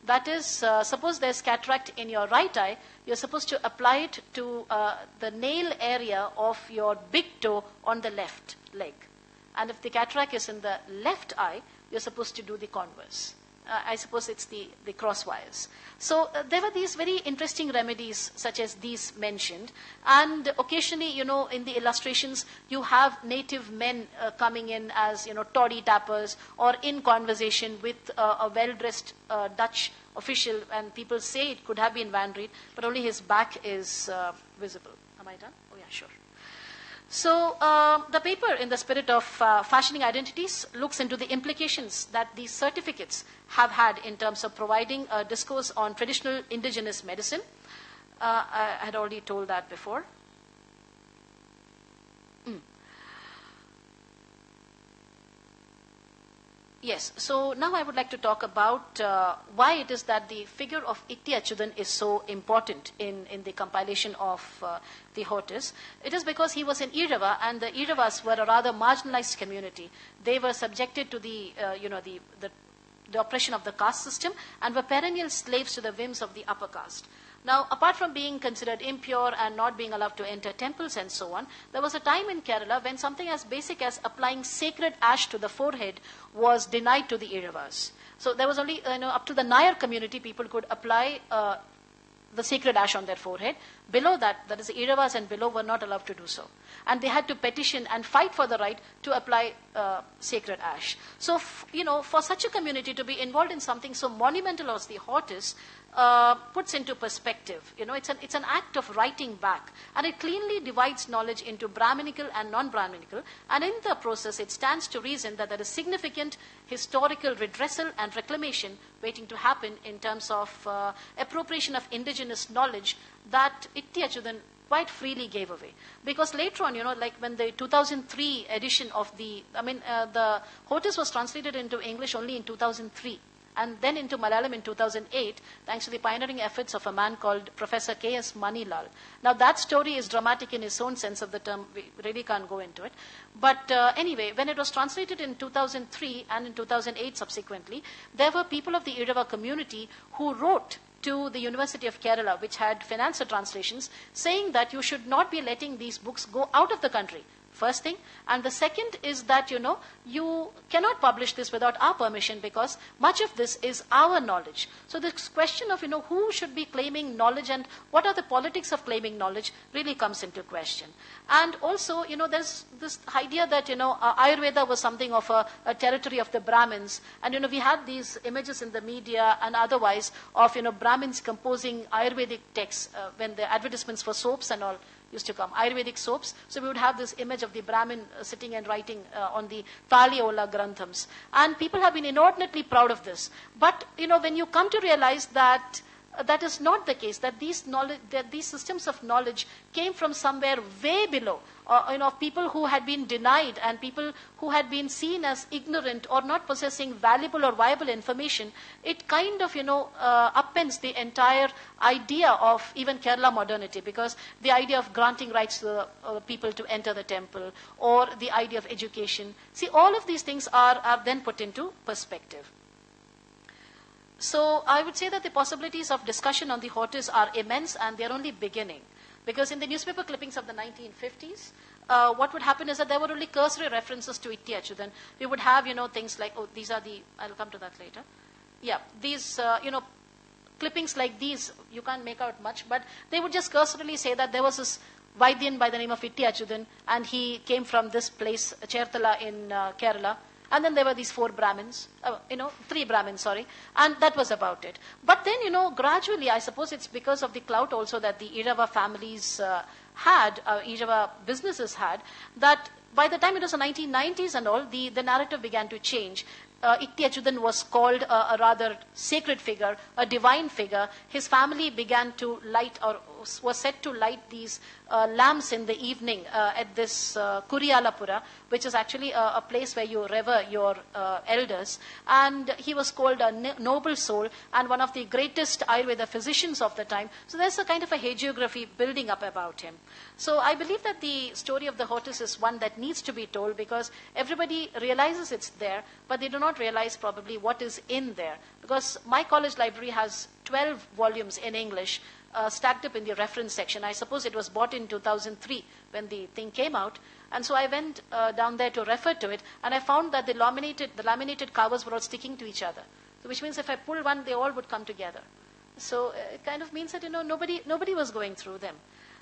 That is, uh, suppose there's cataract in your right eye, you're supposed to apply it to uh, the nail area of your big toe on the left leg. And if the cataract is in the left eye, you're supposed to do the converse. Uh, I suppose it's the, the cross wires. So uh, there were these very interesting remedies, such as these mentioned. And occasionally, you know, in the illustrations, you have native men uh, coming in as, you know, toddy tappers or in conversation with uh, a well dressed uh, Dutch official. And people say it could have been Van Rheede, but only his back is uh, visible. Am I done? Oh, yeah, sure. So, uh, the paper, in the spirit of uh, fashioning identities, looks into the implications that these certificates have had in terms of providing a discourse on traditional indigenous medicine. Uh, I had already told that before. Mm. Yes, so now I would like to talk about uh, why it is that the figure of Itti Achyutan is so important in, in the compilation of uh, the Hortus. It is because he was in Irava, and the Iravas were a rather marginalized community. They were subjected to the, uh, you know, the, the, the oppression of the caste system and were perennial slaves to the whims of the upper caste. Now, apart from being considered impure and not being allowed to enter temples and so on, there was a time in Kerala when something as basic as applying sacred ash to the forehead was denied to the Iravas. So there was only, you know, up to the Nair community, people could apply uh, the sacred ash on their forehead. Below that, that is the Iravas and below, were not allowed to do so. And they had to petition and fight for the right to apply uh, sacred ash. So, f- you know, for such a community to be involved in something so monumental as the Hortus uh, puts into perspective. You know, it's an, it's an act of writing back. And it cleanly divides knowledge into Brahminical and non-Brahminical. And in the process, it stands to reason that there is significant historical redressal and reclamation waiting to happen in terms of uh, appropriation of indigenous knowledge that Itti Achyutan quite freely gave away. Because later on, you know, like when the 2003 edition of the, I mean, uh, the Hortus was translated into English only in 2003 and then into Malayalam in 2008, thanks to the pioneering efforts of a man called Professor K.S. Manilal. Now, that story is dramatic in its own sense of the term. We really can't go into it. But uh, anyway, when it was translated in 2003 and in 2008 subsequently, there were people of the Irava community who wrote to the University of Kerala, which had financed the translations, saying that you should not be letting these books go out of the country first thing. And the second is that, you know, you cannot publish this without our permission because much of this is our knowledge. So this question of, you know, who should be claiming knowledge and what are the politics of claiming knowledge really comes into question. And also, you know, there's this idea that, you know, uh, Ayurveda was something of a, a territory of the Brahmins. And, you know, we had these images in the media and otherwise of, you know, Brahmins composing Ayurvedic texts uh, when the advertisements for soaps and all used to come, Ayurvedic soaps. So we would have this image of the Brahmin uh, sitting and writing uh, on the Thaliola Granthams. And people have been inordinately proud of this. But, you know, when you come to realize that that is not the case, that these, knowledge, that these systems of knowledge came from somewhere way below, uh, you know, people who had been denied and people who had been seen as ignorant or not possessing valuable or viable information, it kind of, you know, uh, upends the entire idea of even Kerala modernity because the idea of granting rights to the uh, people to enter the temple or the idea of education. See, all of these things are, are then put into perspective. So I would say that the possibilities of discussion on the Hortus are immense and they're only beginning. Because in the newspaper clippings of the 1950s, uh, what would happen is that there were only cursory references to Itti. We would have, you know, things like, oh, these are the, I'll come to that later. Yeah, these, uh, you know, clippings like these, you can't make out much, but they would just cursorily say that there was this Vaidyan by the name of Itti and he came from this place, Cherthala in uh, Kerala, and then there were these four Brahmins, uh, you know, three Brahmins, sorry. And that was about it. But then, you know, gradually, I suppose it's because of the clout also that the Irava families uh, had, uh, Irava businesses had, that by the time it was the 1990s and all, the, the narrative began to change. Uh, was called a, a rather sacred figure, a divine figure. His family began to light or was set to light these uh, lamps in the evening uh, at this uh, Kuriyalapura, which is actually a, a, place where you revere your uh, elders. And he was called a noble soul and one of the greatest Ayurveda physicians of the time. So there's a kind of a hagiography building up about him. So I believe that the story of the Hortus is one that needs to be told because everybody realizes it's there, but they do not realize probably what is in there. Because my college library has 12 volumes in English uh, stacked up in the reference section. I suppose it was bought in 2003 when the thing came out. And so I went uh, down there to refer to it, and I found that the laminated, the laminated covers were all sticking to each other. So which means if I pull one, they all would come together. So uh, it kind of means that, you know, nobody, nobody was going through them.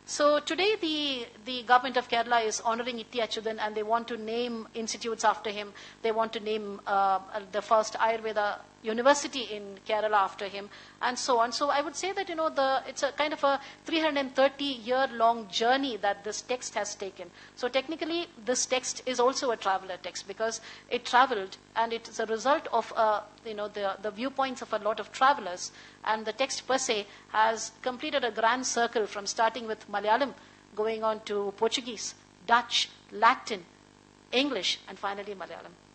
So today the, the government of Kerala is honoring Itti Achyutan and they want to name institutes after him. They want to name uh, the first Ayurveda university in Kerala after him, and so on. So I would say that you know the it's a kind of a 330 year long journey that this text has taken. So technically, this text is also a traveler text because it traveled, and it is a result of uh, you know the the viewpoints of a lot of travelers, and the text per se has completed a grand circle from starting with Malayalam, going on to Portuguese, Dutch, Latin, English, and finally Malayalam.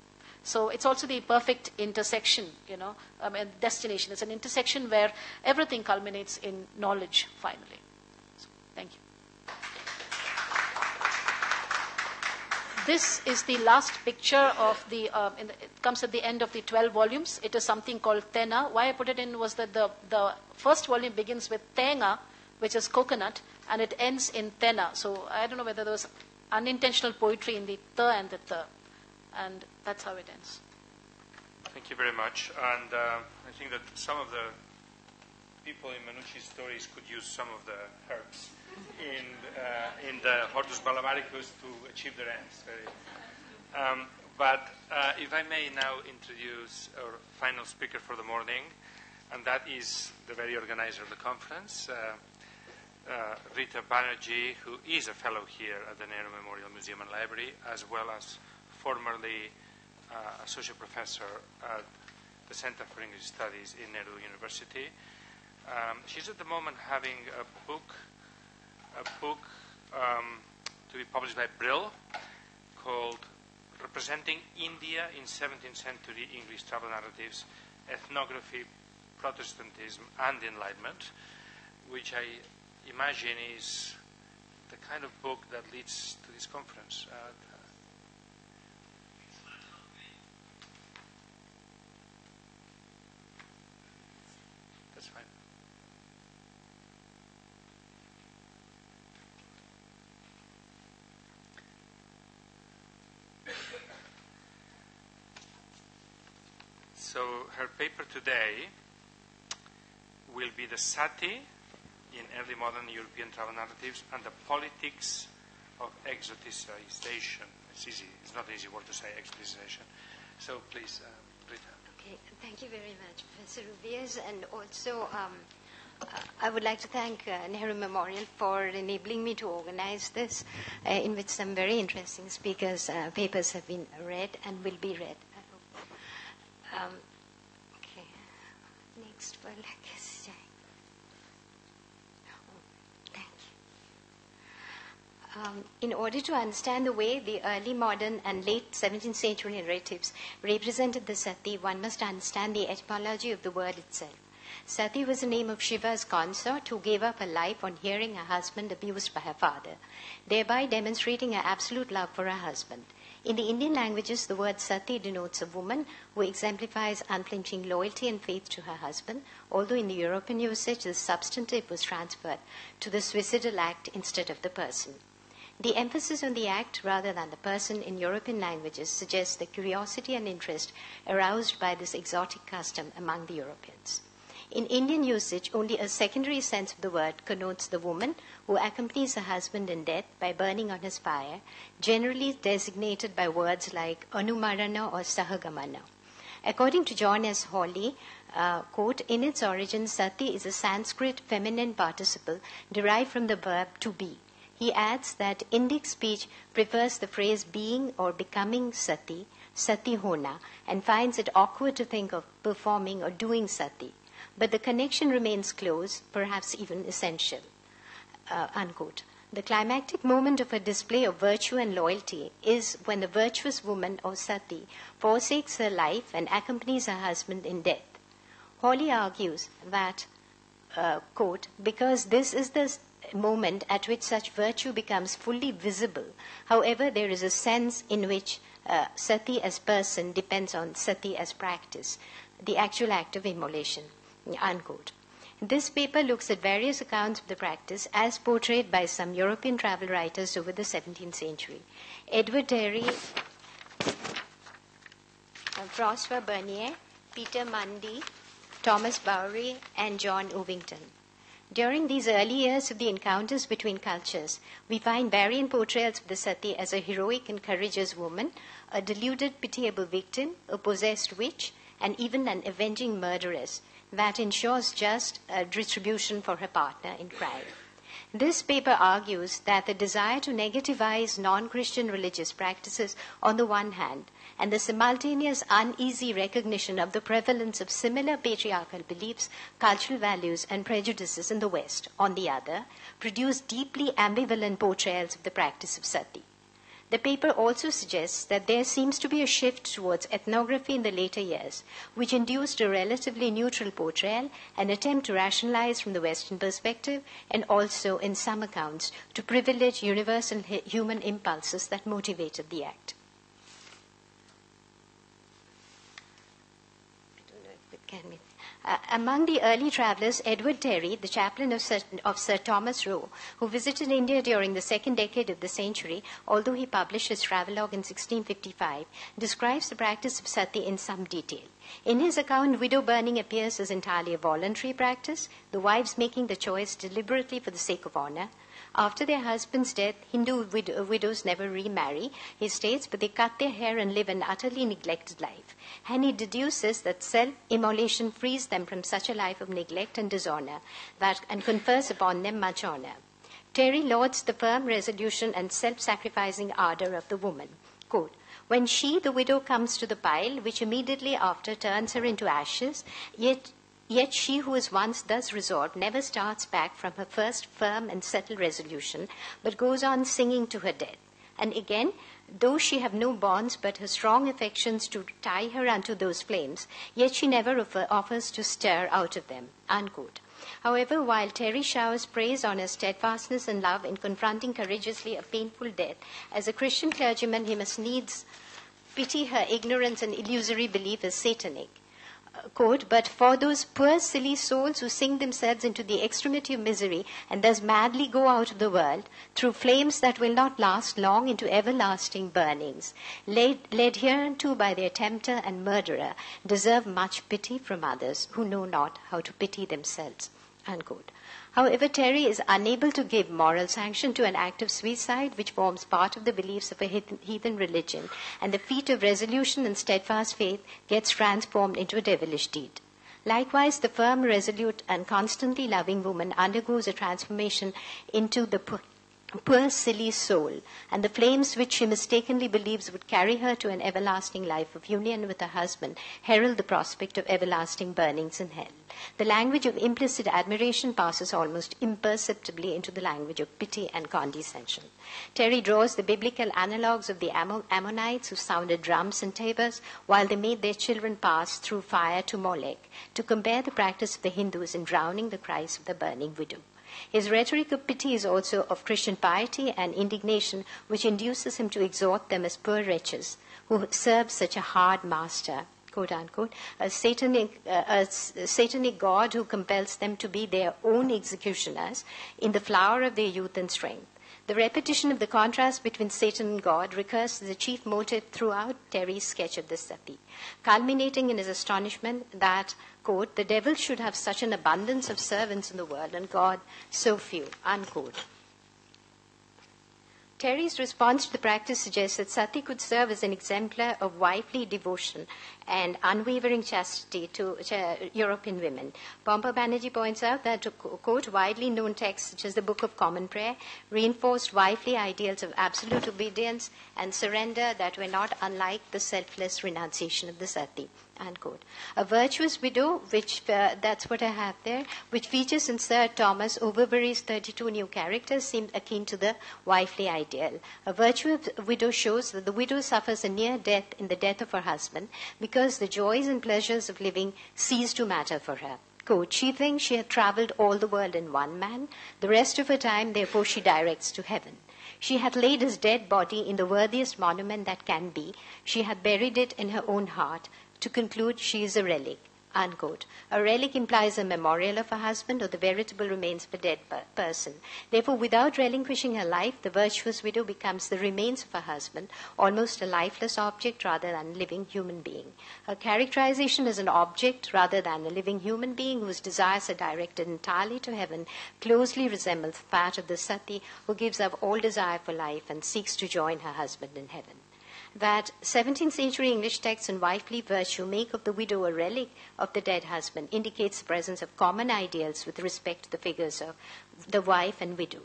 So it's also the perfect intersection, you know, um, and destination. It's an intersection where everything culminates in knowledge finally. So, thank you. This is the last picture of the, um, the, it comes at the end of the 12 volumes. It is something called Tena. Why I put it in was that the, the first volume begins with Tenga, which is coconut, and it ends in Tena. So I don't know whether there was unintentional poetry in the T and the Th and that's how it ends. Thank you very much. And uh, I think that some of the people in Manucci's stories could use some of the herbs in, uh, in the Hortus Malabaricus to achieve their ends. Um, but uh, if I may now introduce our final speaker for the morning, and that is the very organizer of the conference, uh, uh, Rita Banerjee, who is a fellow here at the Nehru Memorial Museum and Library, as well as formerly uh, associate professor at the Center for English Studies in Nehru University. Um, she's at the moment having a book, a book um, to be published by Brill called Representing India in 17th Century English Travel Narratives, Ethnography, Protestantism, and Enlightenment, which I imagine is the kind of book that leads to this conference. Uh, So her paper today will be the sati in early modern European travel narratives and the politics of exoticization. It's easy. It's not an easy word to say, exoticization. So please, Rita. Okay, thank you very much, Professor Rubies, and also um, I would like to thank uh, Nehru Memorial for enabling me to organize this, uh, in which some very interesting speakers' uh, papers have been read and will be read. Um, okay. Next one, I guess. thank you. Um, in order to understand the way the early modern and late 17th century narratives represented the sati, one must understand the etymology of the word itself. Sati was the name of Shiva's consort who gave up her life on hearing her husband abused by her father, thereby demonstrating her absolute love for her husband. In the Indian languages, the word sati denotes a woman who exemplifies unflinching loyalty and faith to her husband, although in the European usage, the substantive was transferred to the suicidal act instead of the person. The emphasis on the act rather than the person in European languages suggests the curiosity and interest aroused by this exotic custom among the Europeans. In Indian usage, only a secondary sense of the word connotes the woman who accompanies her husband in death by burning on his pyre, generally designated by words like anumarana or sahagamana. According to John S. Hawley, uh, quote, in its origin, sati is a Sanskrit feminine participle derived from the verb to be. He adds that Indic speech prefers the phrase being or becoming sati, sati hona, and finds it awkward to think of performing or doing sati but the connection remains close, perhaps even essential. Uh, unquote. The climactic moment of a display of virtue and loyalty is when the virtuous woman or sati forsakes her life and accompanies her husband in death. Hawley argues that, uh, quote, because this is the moment at which such virtue becomes fully visible. However, there is a sense in which uh, sati as person depends on sati as practice, the actual act of immolation. Unquote. This paper looks at various accounts of the practice as portrayed by some European travel writers over the 17th century. Edward Terry, Francois Bernier, Peter Mundy, Thomas Bowrey, and John Ovington. During these early years of the encounters between cultures, we find variant portrayals of the sati as a heroic and courageous woman, a deluded, pitiable victim, a possessed witch, and even an avenging murderess that ensures just uh, distribution for her partner in crime. This paper argues that the desire to negativize non Christian religious practices on the one hand, and the simultaneous uneasy recognition of the prevalence of similar patriarchal beliefs, cultural values, and prejudices in the West on the other, produce deeply ambivalent portrayals of the practice of sati. The paper also suggests that there seems to be a shift towards ethnography in the later years, which induced a relatively neutral portrayal, an attempt to rationalize from the Western perspective, and also, in some accounts, to privilege universal human impulses that motivated the act. I don't know if it can be uh, among the early travelers, Edward Terry, the chaplain of Sir, of Sir, Thomas Roe, who visited India during the second decade of the century, although he published his travelogue in 1655, describes the practice of sati in some detail. In his account, widow burning appears as entirely a voluntary practice, the wives making the choice deliberately for the sake of honor. After their husband's death, Hindu wid- widows never remarry, he states, but they cut their hair and live an utterly neglected life. And he deduces that self immolation frees them from such a life of neglect and dishonor that, and confers upon them much honor. Terry lauds the firm resolution and self sacrificing ardor of the woman. Quote, when she, the widow, comes to the pile, which immediately after turns her into ashes, yet Yet she who is once thus resolved never starts back from her first firm and settled resolution, but goes on singing to her death. And again, though she have no bonds but her strong affections to tie her unto those flames, yet she never offer, offers to stir out of them. Unquote. However, while Terry showers praise on her steadfastness and love in confronting courageously a painful death, as a Christian clergyman, he must needs pity her ignorance and illusory belief as satanic quote, but for those poor silly souls who sink themselves into the extremity of misery and thus madly go out of the world through flames that will not last long into everlasting burnings, led, led hereunto by their tempter and murderer, deserve much pity from others who know not how to pity themselves. Unquote. However, Terry is unable to give moral sanction to an act of suicide which forms part of the beliefs of a heathen religion, and the feat of resolution and steadfast faith gets transformed into a devilish deed. Likewise, the firm, resolute, and constantly loving woman undergoes a transformation into the poor silly soul, and the flames which she mistakenly believes would carry her to an everlasting life of union with her husband herald the prospect of everlasting burnings in hell. The language of implicit admiration passes almost imperceptibly into the language of pity and condescension. Terry draws the biblical analogues of the Ammonites who sounded drums and tabors while they made their children pass through fire to Molech to compare the practice of the Hindus in drowning the cries of the burning widow. His rhetoric of pity is also of Christian piety and indignation, which induces him to exhort them as poor wretches who serve such a hard master quote unquote, a satanic, uh, a satanic God who compels them to be their own executioners in the flower of their youth and strength. The repetition of the contrast between Satan and God recurs as the chief motive throughout Terry's sketch of the sati, culminating in his astonishment that, quote, the devil should have such an abundance of servants in the world and God so few, unquote. Terry's response to the practice suggests that sati could serve as an exemplar of wifely devotion and unwavering chastity to uh, European women. Pompa Banerjee points out that, to quote, widely known texts such as the Book of Common Prayer reinforced wifely ideals of absolute obedience and surrender that were not unlike the selfless renunciation of the sati A virtuous widow, which uh, that's what I have there, which features in Sir Thomas Overbury's 32 new characters, seemed akin to the wifely ideal. A virtuous widow shows that the widow suffers a near death in the death of her husband because the joys and pleasures of living cease to matter for her. Quote, she thinks she had traveled all the world in one man. The rest of her time, therefore, she directs to heaven. She hath laid his dead body in the worthiest monument that can be. She hath buried it in her own heart to conclude she is a relic. Unquote. A relic implies a memorial of a husband or the veritable remains of a dead per- person. Therefore, without relinquishing her life, the virtuous widow becomes the remains of her husband, almost a lifeless object rather than a living human being. Her characterization as an object rather than a living human being whose desires are directed entirely to heaven closely resembles that of the sati who gives up all desire for life and seeks to join her husband in heaven. That 17th century English texts on wifely virtue make of the widow a relic of the dead husband indicates the presence of common ideals with respect to the figures of the wife and widow.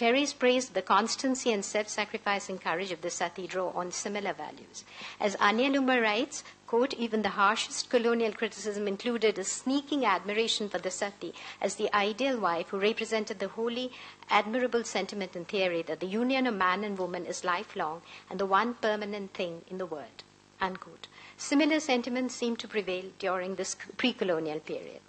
Terry's praised the constancy and self sacrificing courage of the Sati draw on similar values. As Ania Loomba writes, quote, even the harshest colonial criticism included a sneaking admiration for the Sati as the ideal wife who represented the wholly admirable sentiment and theory that the union of man and woman is lifelong and the one permanent thing in the world. Unquote. Similar sentiments seem to prevail during this pre colonial period.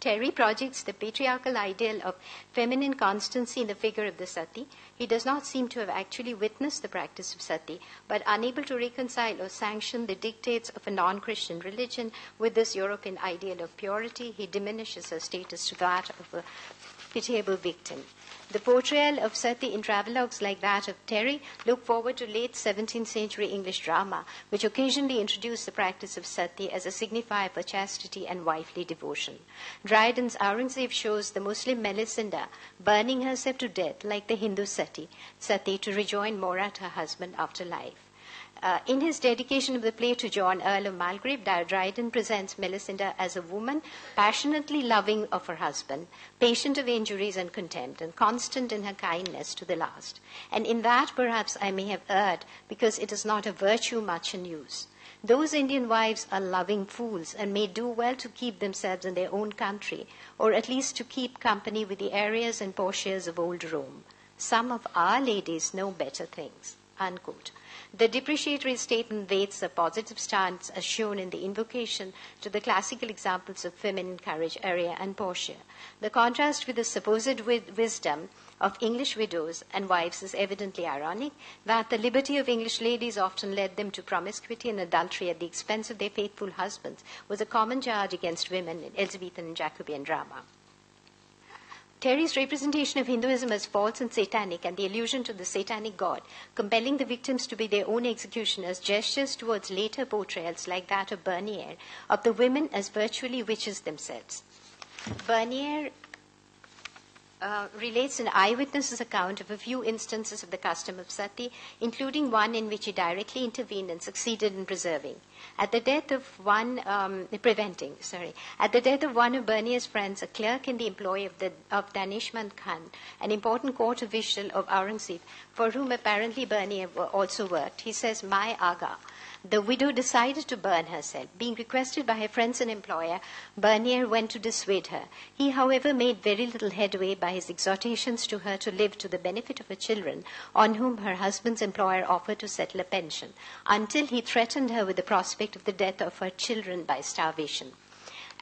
Terry projects the patriarchal ideal of feminine constancy in the figure of the sati. He does not seem to have actually witnessed the practice of sati, but unable to reconcile or sanction the dictates of a non Christian religion with this European ideal of purity, he diminishes her status to that of a pitiable victim. The portrayal of Sati in travelogues like that of Terry look forward to late 17th century English drama, which occasionally introduced the practice of Sati as a signifier for chastity and wifely devotion. Dryden's Aureng-Zebe shows the Muslim Melesinda burning herself to death like the Hindu Sati, Sati to rejoin Morat, her husband after life. Uh, in his dedication of the play to John, Earl of Mulgrave, Dryden presents Melesinda as a woman passionately loving of her husband, patient of injuries and contempt, and constant in her kindness to the last. And in that, perhaps, I may have erred, because it is not a virtue much in use. Those Indian wives are loving fools and may do well to keep themselves in their own country, or at least to keep company with the Arrias and Portias of old Rome. Some of our ladies know better things. Unquote. The depreciatory statement weights a positive stance as shown in the invocation to the classical examples of feminine courage, Arria and Portia. The contrast with the supposed wisdom of English widows and wives is evidently ironic, that the liberty of English ladies often led them to promiscuity and adultery at the expense of their faithful husbands was a common charge against women in Elizabethan and Jacobean drama. Terry's representation of Hinduism as false and satanic and the allusion to the satanic god, compelling the victims to be their own executioners, gestures towards later portrayals like that of Bernier of the women as virtually witches themselves. Bernier uh, relates an eyewitness's account of a few instances of the custom of sati, including one in which he directly intervened and succeeded in preserving. At the death of one, um, preventing, sorry, at the death of one of Bernier's friends, a clerk in the employ of, the, of Danishmand Khan, an important court official of Aurangzeb, for whom apparently Bernier also worked, he says, My Aga, the widow decided to burn herself. Being requested by her friends and employer, Bernier went to dissuade her. He, however, made very little headway by his exhortations to her to live to the benefit of her children, on whom her husband's employer offered to settle a pension, until he threatened her with the prospect of the death of her children by starvation.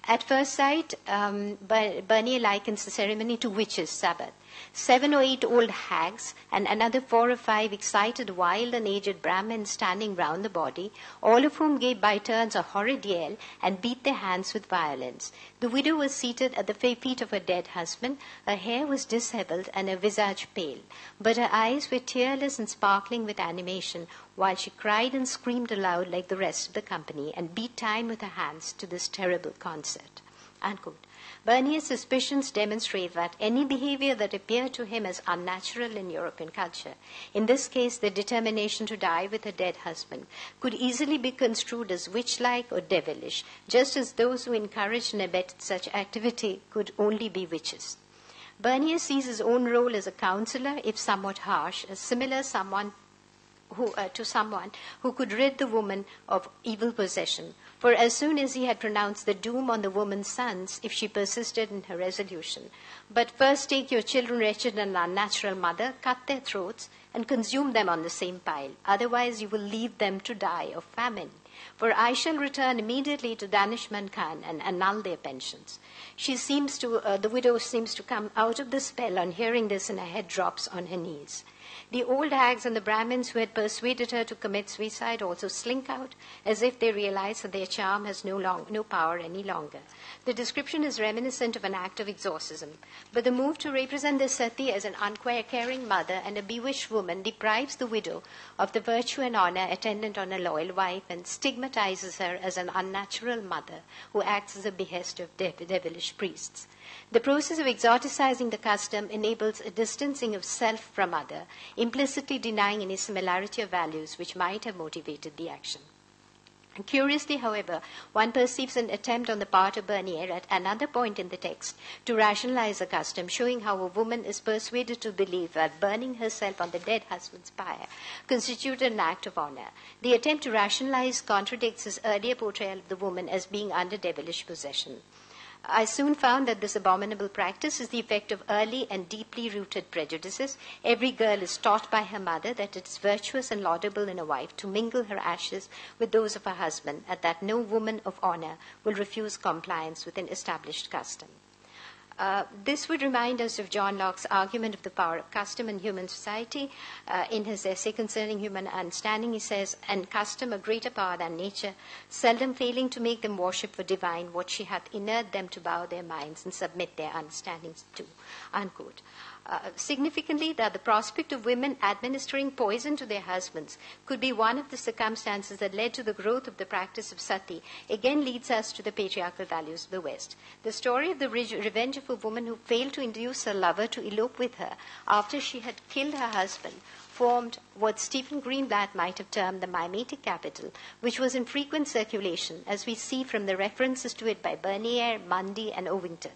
At first sight, um, Bernier likens the ceremony to witches' Sabbath seven or eight old hags, and another four or five excited, wild, and aged Brahmins standing round the body, all of whom gave by turns a horrid yell and beat their hands with violence. The widow was seated at the feet of her dead husband. Her hair was dishevelled and her visage pale, but her eyes were tearless and sparkling with animation, while she cried and screamed aloud like the rest of the company and beat time with her hands to this terrible concert. Unquote. Bernier's suspicions demonstrate that any behavior that appeared to him as unnatural in European culture, in this case the determination to die with a dead husband, could easily be construed as witch like or devilish, just as those who encouraged and abetted such activity could only be witches. Bernier sees his own role as a counselor, if somewhat harsh, as similar someone who, uh, to someone who could rid the woman of evil possession, for as soon as he had pronounced the doom on the woman's sons if she persisted in her resolution, but first take your children, wretched and unnatural mother, cut their throats, and consume them on the same pile. Otherwise, you will leave them to die of famine. For I shall return immediately to Danishmand Khan and annul their pensions. She seems to, uh, the widow seems to come out of the spell on hearing this, and her head drops on her knees. The old hags and the Brahmins who had persuaded her to commit suicide also slink out as if they realize that their charm has no, long, no power any longer. The description is reminiscent of an act of exorcism, but the move to represent the sati as an uncaring mother and a bewitched woman deprives the widow of the virtue and honor attendant on a loyal wife and stigmatizes her as an unnatural mother who acts at the behest of dev- devilish priests. The process of exoticizing the custom enables a distancing of self from other, implicitly denying any similarity of values which might have motivated the action. Curiously, however, one perceives an attempt on the part of Bernier at another point in the text to rationalize a custom, showing how a woman is persuaded to believe that burning herself on the dead husband's pyre constituted an act of honor. The attempt to rationalize contradicts his earlier portrayal of the woman as being under devilish possession. I soon found that this abominable practice is the effect of early and deeply rooted prejudices. Every girl is taught by her mother that it is virtuous and laudable in a wife to mingle her ashes with those of her husband, and that no woman of honor will refuse compliance with an established custom. Uh, this would remind us of John Locke's argument of the power of custom in human society. Uh, in his essay concerning human understanding, he says, And custom, a greater power than nature, seldom failing to make them worship for divine what she hath inured them to bow their minds and submit their understandings to. Unquote. Uh, significantly, that the prospect of women administering poison to their husbands could be one of the circumstances that led to the growth of the practice of sati again leads us to the patriarchal values of the West. The story of the re- revenge of a woman who failed to induce her lover to elope with her after she had killed her husband formed what Stephen Greenblatt might have termed the mimetic capital, which was in frequent circulation, as we see from the references to it by Bernier, Mundy, and Ovington.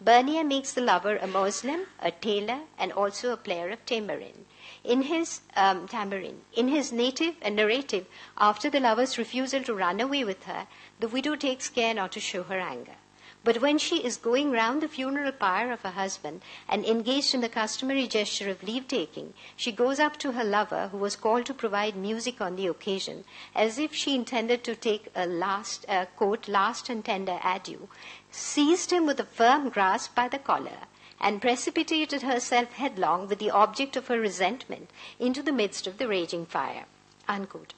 Bernier makes the lover a Moslem, a tailor, and also a player of tambourine. In his um, tambourine, in his native and narrative, after the lover's refusal to run away with her, the widow takes care not to show her anger. But when she is going round the funeral pyre of her husband and engaged in the customary gesture of leave taking, she goes up to her lover, who was called to provide music on the occasion, as if she intended to take a last, uh, quote, last and tender adieu, seized him with a firm grasp by the collar, and precipitated herself headlong with the object of her resentment into the midst of the raging fire. Unquote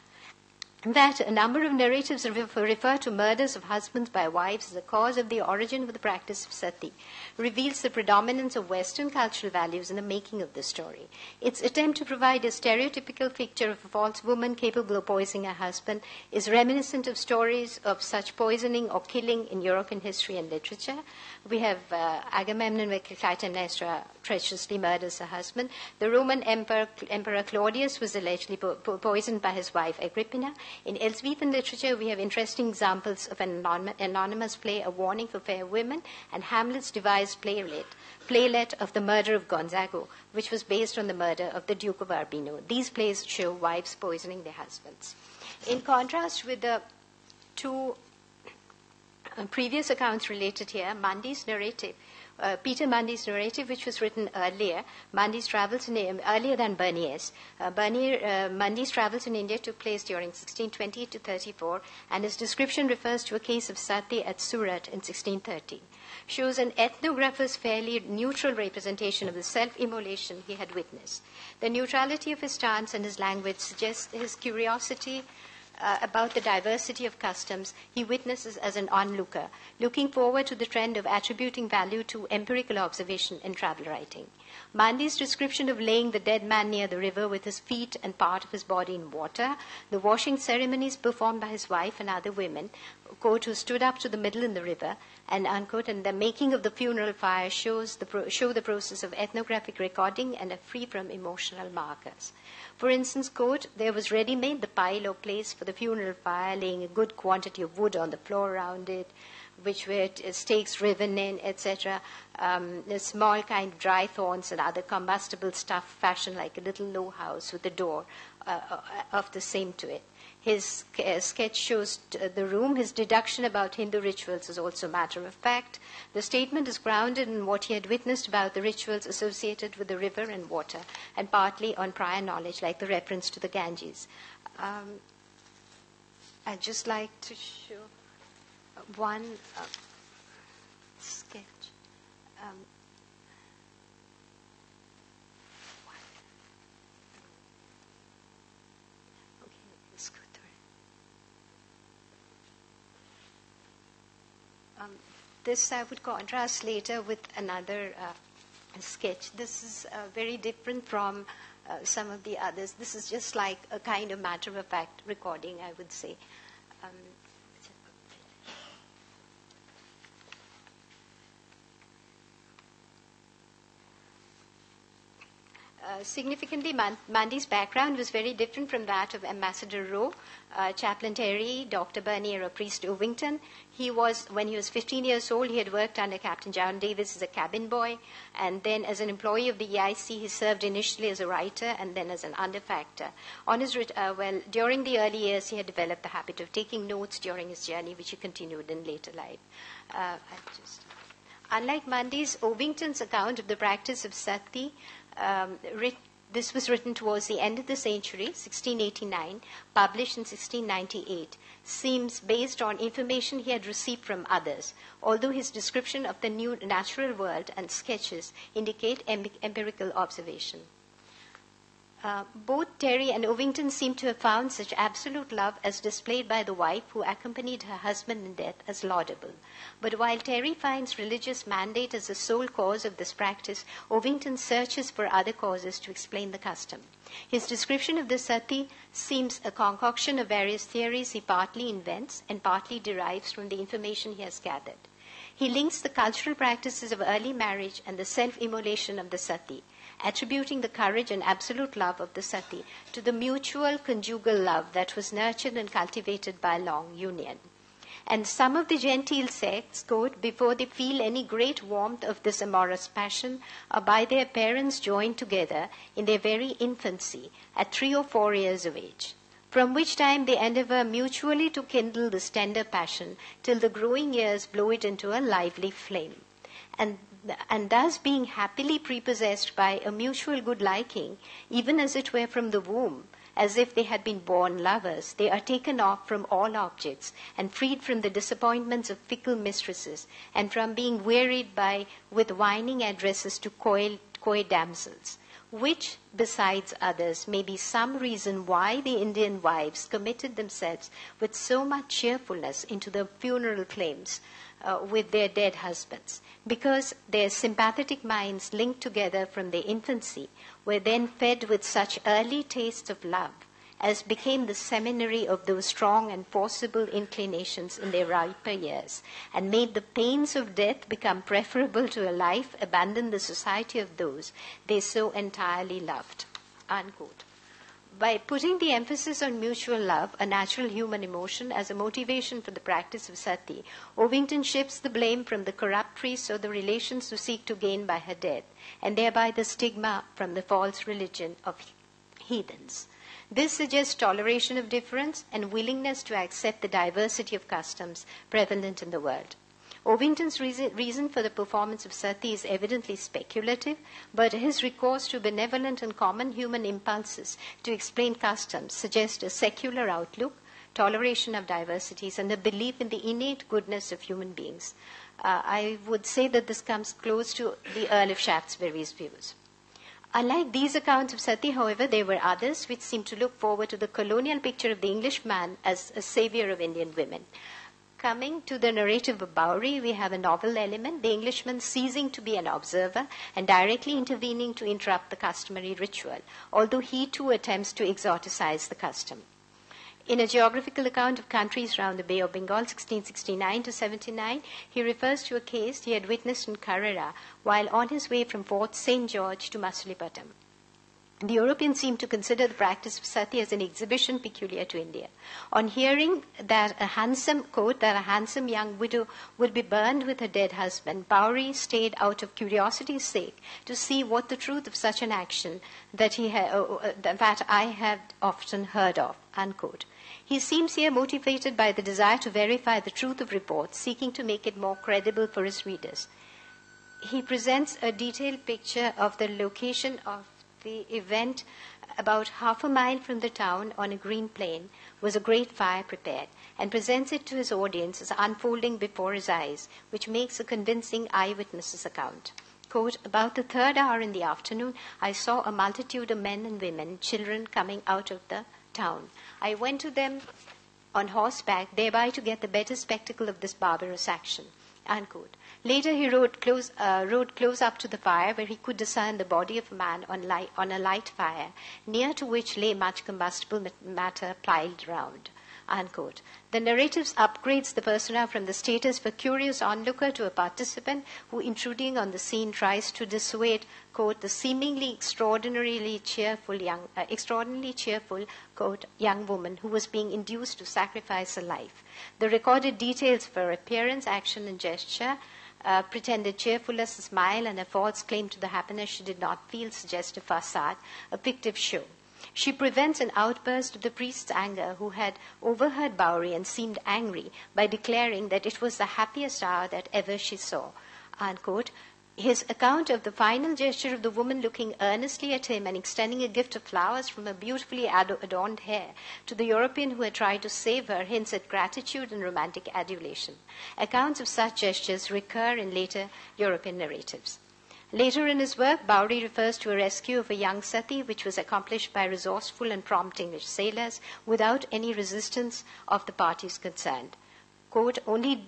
that a number of narratives refer to murders of husbands by wives as a cause of the origin of the practice of sati reveals the predominance of Western cultural values in the making of the story. Its attempt to provide a stereotypical picture of a false woman capable of poisoning her husband is reminiscent of stories of such poisoning or killing in European history and literature. We have uh, Agamemnon where Clytemnestra treacherously murders her husband. The Roman Emperor, Emperor Claudius was allegedly po- po- poisoned by his wife Agrippina. In Elizabethan literature, we have interesting examples of an anonymous play, A Warning for Fair Women, and Hamlet's playlet, playlet of the murder of Gonzago, which was based on the murder of the Duke of Urbino. These plays show wives poisoning their husbands. In contrast with the two uh, previous accounts related here, Mundy's narrative uh, Peter Mundy's narrative, which was written earlier. Mundy's travels in earlier than Bernier's. Uh, Bernier, uh, travels in India took place during 1620 to 34, and his description refers to a case of sati at Surat in 1630. Shows an ethnographer's fairly neutral representation of the self-immolation he had witnessed. The neutrality of his stance and his language suggests his curiosity uh, about the diversity of customs he witnesses as an onlooker, looking forward to the trend of attributing value to empirical observation in travel writing. Mundy's description of laying the dead man near the river with his feet and part of his body in water, the washing ceremonies performed by his wife and other women, quote, who stood up to the middle in the river, and unquote, and the making of the funeral fire shows the pro- show the process of ethnographic recording and are free from emotional markers. For instance, there was ready made the pile or place for the funeral fire, laying a good quantity of wood on the floor around it, which were stakes riven in, etc. Um, a small kind of dry thorns and other combustible stuff fashioned like a little low house with a door uh, uh of the same to it. His uh, sketch shows uh, the room. His deduction about Hindu rituals is also a matter of fact. The statement is grounded in what he had witnessed about the rituals associated with the river and water, and partly on prior knowledge, like the reference to the Ganges. Um, I'd just like to show one uh, sketch. Um, Um, this I would contrast later with another uh, sketch. This is uh, very different from uh, some of the others. This is just like a kind of matter of fact recording, I would say. Um, Uh, significantly, Man- Mundy's background was very different from that of Ambassador Roe, uh, Chaplain Terry, Dr. Bernier, or Priest Ovington. He was, when he was 15 years old, he had worked under Captain John Davis as a cabin boy, and then as an employee of the EIC, he served initially as a writer and then as an underfactor. On his, uh, well, during the early years, he had developed the habit of taking notes during his journey, which he continued in later life. Uh, Unlike Mundy's, Ovington's account of the practice of sati, um, writ- this was written towards the end of the century, 1689, published in 1698, seems based on information he had received from others, although his description of the new natural world and sketches indicate em- empirical observation. Uh, both Terry and Ovington seem to have found such absolute love as displayed by the wife who accompanied her husband in death as laudable. But while Terry finds religious mandate as the sole cause of this practice, Ovington searches for other causes to explain the custom. His description of the sati seems a concoction of various theories he partly invents and partly derives from the information he has gathered. He links the cultural practices of early marriage and the self immolation of the sati attributing the courage and absolute love of the sati to the mutual conjugal love that was nurtured and cultivated by long union. And some of the genteel sects, quote, before they feel any great warmth of this amorous passion, are by their parents joined together in their very infancy at three or four years of age from which time they endeavor mutually to kindle this tender passion till the growing years blow it into a lively flame. And and thus being happily prepossessed by a mutual good liking, even as it were from the womb, as if they had been born lovers, they are taken off from all objects and freed from the disappointments of fickle mistresses and from being wearied by with whining addresses to coy, coy damsels. Which, besides others, may be some reason why the Indian wives committed themselves with so much cheerfulness into the funeral claims uh, with their dead husbands, because their sympathetic minds, linked together from their infancy, were then fed with such early tastes of love as became the seminary of those strong and forcible inclinations in their riper years, and made the pains of death become preferable to a life abandoned the society of those they so entirely loved. Unquote by putting the emphasis on mutual love, a natural human emotion, as a motivation for the practice of sati, Ovington shifts the blame from the corrupt priests or the relations who seek to gain by her death, and thereby the stigma from the false religion of heathens. This suggests toleration of difference and willingness to accept the diversity of customs prevalent in the world. Ovington's reason, reason, for the performance of sati is evidently speculative, but his recourse to benevolent and common human impulses to explain customs suggests a secular outlook, toleration of diversities, and a belief in the innate goodness of human beings. Uh, I would say that this comes close to the Earl of Shaftesbury's views. Unlike these accounts of sati, however, there were others which seemed to look forward to the colonial picture of the Englishman as a savior of Indian women. Coming to the narrative of Bowrey, we have a novel element, the Englishman ceasing to be an observer and directly intervening to interrupt the customary ritual, although he too attempts to exoticize the custom. In a geographical account of countries round the Bay of Bengal, 1669 to 79, he refers to a case he had witnessed in Karara while on his way from Fort St. George to Masulipatam. The Europeans seem to consider the practice of sati as an exhibition peculiar to India. On hearing that a handsome quote that a handsome young widow would be burned with her dead husband, Bowrey stayed out of curiosity's sake to see what the truth of such an action that he ha- uh, that I had often heard of. Unquote. He seems here motivated by the desire to verify the truth of reports, seeking to make it more credible for his readers. He presents a detailed picture of the location of the event about half a mile from the town on a green plain was a great fire prepared and presents it to his audience as unfolding before his eyes, which makes a convincing eyewitness's account. Quote, about the third hour in the afternoon, I saw a multitude of men and women, children coming out of the town. I went to them on horseback, thereby to get the better spectacle of this barbarous action. Unquote. Later, he rode close, uh, rode close up to the fire, where he could discern the body of a man on, on a light fire, near to which lay much combustible matter piled round. Unquote. The narrative upgrades the persona from the status of a curious onlooker to a participant who, intruding on the scene, tries to dissuade, quote, the seemingly extraordinarily cheerful young, uh, extraordinarily cheerful, quote, young woman who was being induced to sacrifice her life. The recorded details of her appearance, action, and gesture uh, pretended cheerfulness, a smile, and a false claim to the happiness she did not feel suggest a facade, a fictive show. She prevents an outburst of the priest's anger, who had overheard Bowrey and seemed angry, by declaring that it was the happiest hour that ever she saw. Unquote. His account of the final gesture of the woman looking earnestly at him and extending a gift of flowers from her beautifully adorned hair to the European who had tried to save her hints at gratitude and romantic adulation. Accounts of such gestures recur in later European narratives. Later in his work, Bowrey refers to a rescue of a young sati, which was accomplished by resourceful and prompt English sailors without any resistance of the parties concerned. Quote, only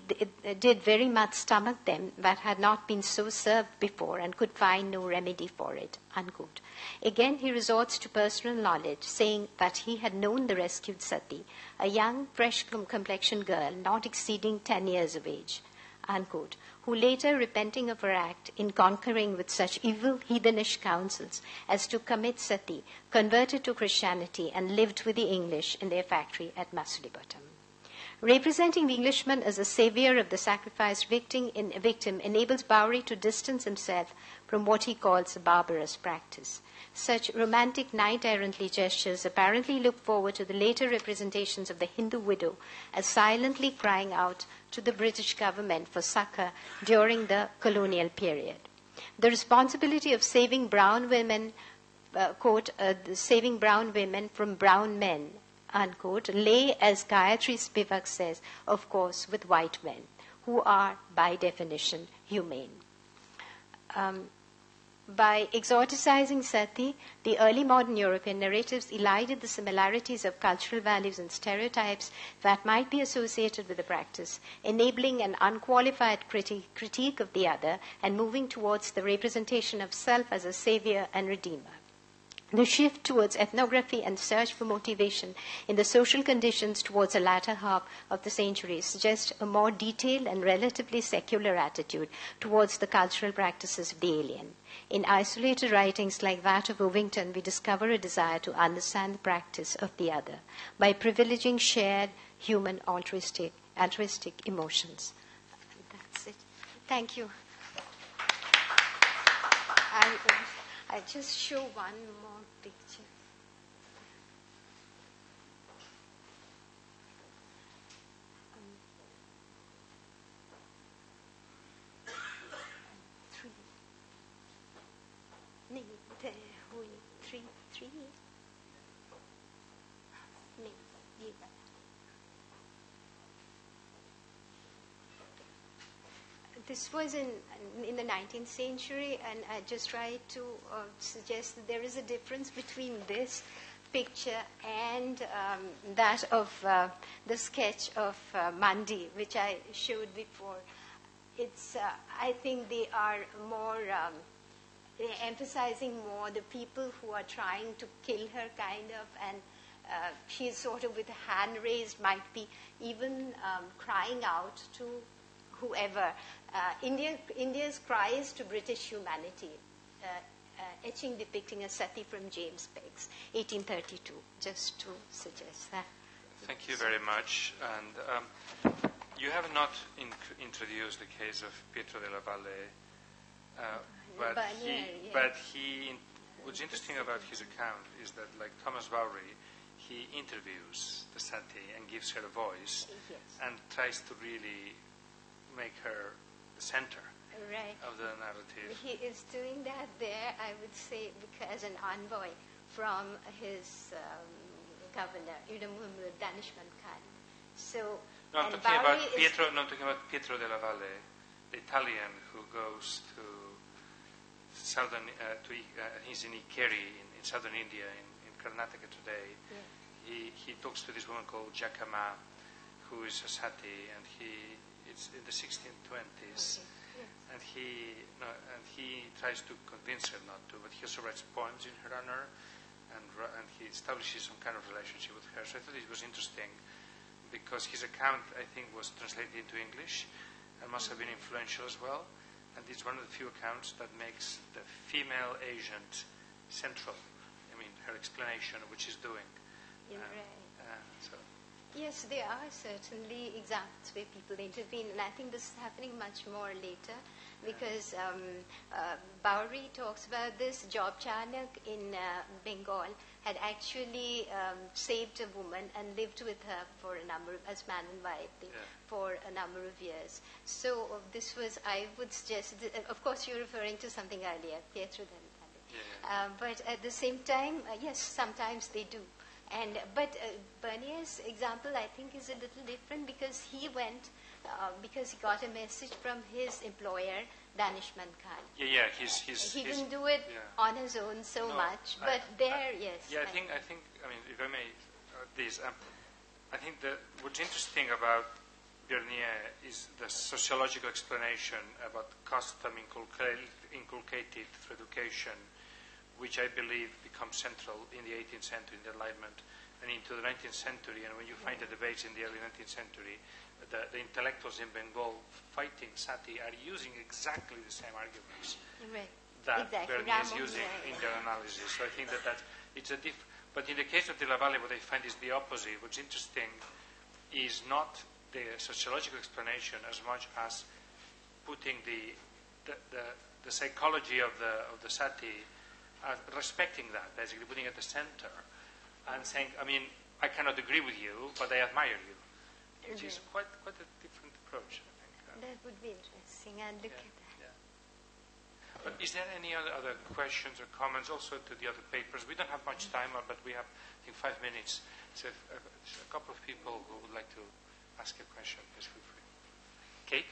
did very much stomach them that had not been so served before and could find no remedy for it. Unquote. Again, he resorts to personal knowledge, saying that he had known the rescued sati, a young, fresh complexioned girl not exceeding 10 years of age. Unquote who later, repenting of her act in conquering with such evil heathenish counsels as to commit sati, converted to Christianity and lived with the English in their factory at Masulipatam. Representing the Englishman as a savior of the sacrificed victim, in, victim enables Bowrey to distance himself from what he calls a barbarous practice. Such romantic knight errantly gestures apparently look forward to the later representations of the Hindu widow as silently crying out to the British government for succor during the colonial period. The responsibility of saving brown women, uh, quote, uh, saving brown women from brown men, unquote, lay, as Gayatri Spivak says, of course, with white men, who are, by definition, humane. Um, by exoticizing sati, the early modern European narratives elided the similarities of cultural values and stereotypes that might be associated with the practice, enabling an unqualified critique, of the other and moving towards the representation of self as a savior and redeemer. The shift towards ethnography and search for motivation in the social conditions towards the latter half of the century suggests a more detailed and relatively secular attitude towards the cultural practices of the alien. In isolated writings like that of Ovington, we discover a desire to understand the practice of the other by privileging shared human altruistic, altruistic emotions. That's it. Thank you. I, I just show one more picture. This was in in the 19th century, and I just try to uh, suggest that there is a difference between this picture and um, that of uh, the sketch of uh, Mundy, which I showed before. It's, uh, I think they are more, um, they're emphasizing more the people who are trying to kill her, kind of, and uh, she's sort of with a hand raised, might be even um, crying out to whoever. Uh, India, India's cries to British humanity, uh, uh, etching depicting a sati from James Peggs, 1832, just to suggest that. Thank you very much. And um, you have not inc- introduced the case of Pietro della Valle, uh, but, he, yeah. but he, what's interesting about his account is that, like Thomas Bowrey, he interviews the sati and gives her a voice yes. and tries to really make her the center right. of the narrative. He is doing that there, I would say, because an envoy from his um, governor, know, Danishmand Khan. So, no, I'm talking about Pietro. No, I'm talking about Pietro della Valle, the Italian who goes to southern. Uh, to uh, he's in Ikeri in, in southern India, in, in Karnataka today. Yeah. He he talks to this woman called Jacama, who is a sati, and he in the 1620s, okay. and he no, and he tries to convince her not to, but he also writes poems in her honor, and and he establishes some kind of relationship with her. So I thought it was interesting because his account, I think, was translated into English and must have been influential as well. And it's one of the few accounts that makes the female agent central. I mean, her explanation of what she's doing. You're Uh, right. uh, so, Yes, there are certainly examples where people intervene, and I think this is happening much more later because um, uh, Bowrey talks about this. Job Charnock in uh, Bengal had actually um, saved a woman and lived with her for a number, as man and wife, Yeah. for a number of years. So uh, this was, I would suggest, th- of course, you're referring to something earlier, Pietro del Valle. Yeah, Um, but at the same time, uh, yes, sometimes they do. And but uh, Bernier's example, I think, is a little different because he went uh, because he got a message from his employer, Danishmand Khan. yeah, yeah. He's, he's, He he's- didn't do it yeah. on his own so No, much, I- but there, yes. Yeah, I think, I think, I mean, if I may, uh, this, um, I think that what's interesting about Bernier is the sociological explanation about custom inculcated, inculcated through education, which I believe becomes central in the 18th century, in the Enlightenment, and into the 19th century. And when you find the debates in the early 19th century, the, the intellectuals in Bengal fighting Sati are using exactly the same arguments Right. that exactly. Bernier is using Ray. in their analysis. So I think that, that it's a diff. But in the case of De La Valle, what I find is the opposite. What's interesting is not the sociological explanation as much as putting the, the, the, the psychology of the, of the sati, uh, respecting that, basically putting it at the center and saying, I mean, I cannot agree with you, but I admire you, which is quite, quite a different approach, I think. Uh, That would be interesting. I'd look yeah, at that. yeah. But is there any other, other questions or comments also to the other papers? We don't have much time, uh, but we have, I think, five minutes. So if, uh, a couple of people who would like to ask a question, please feel free. Kate?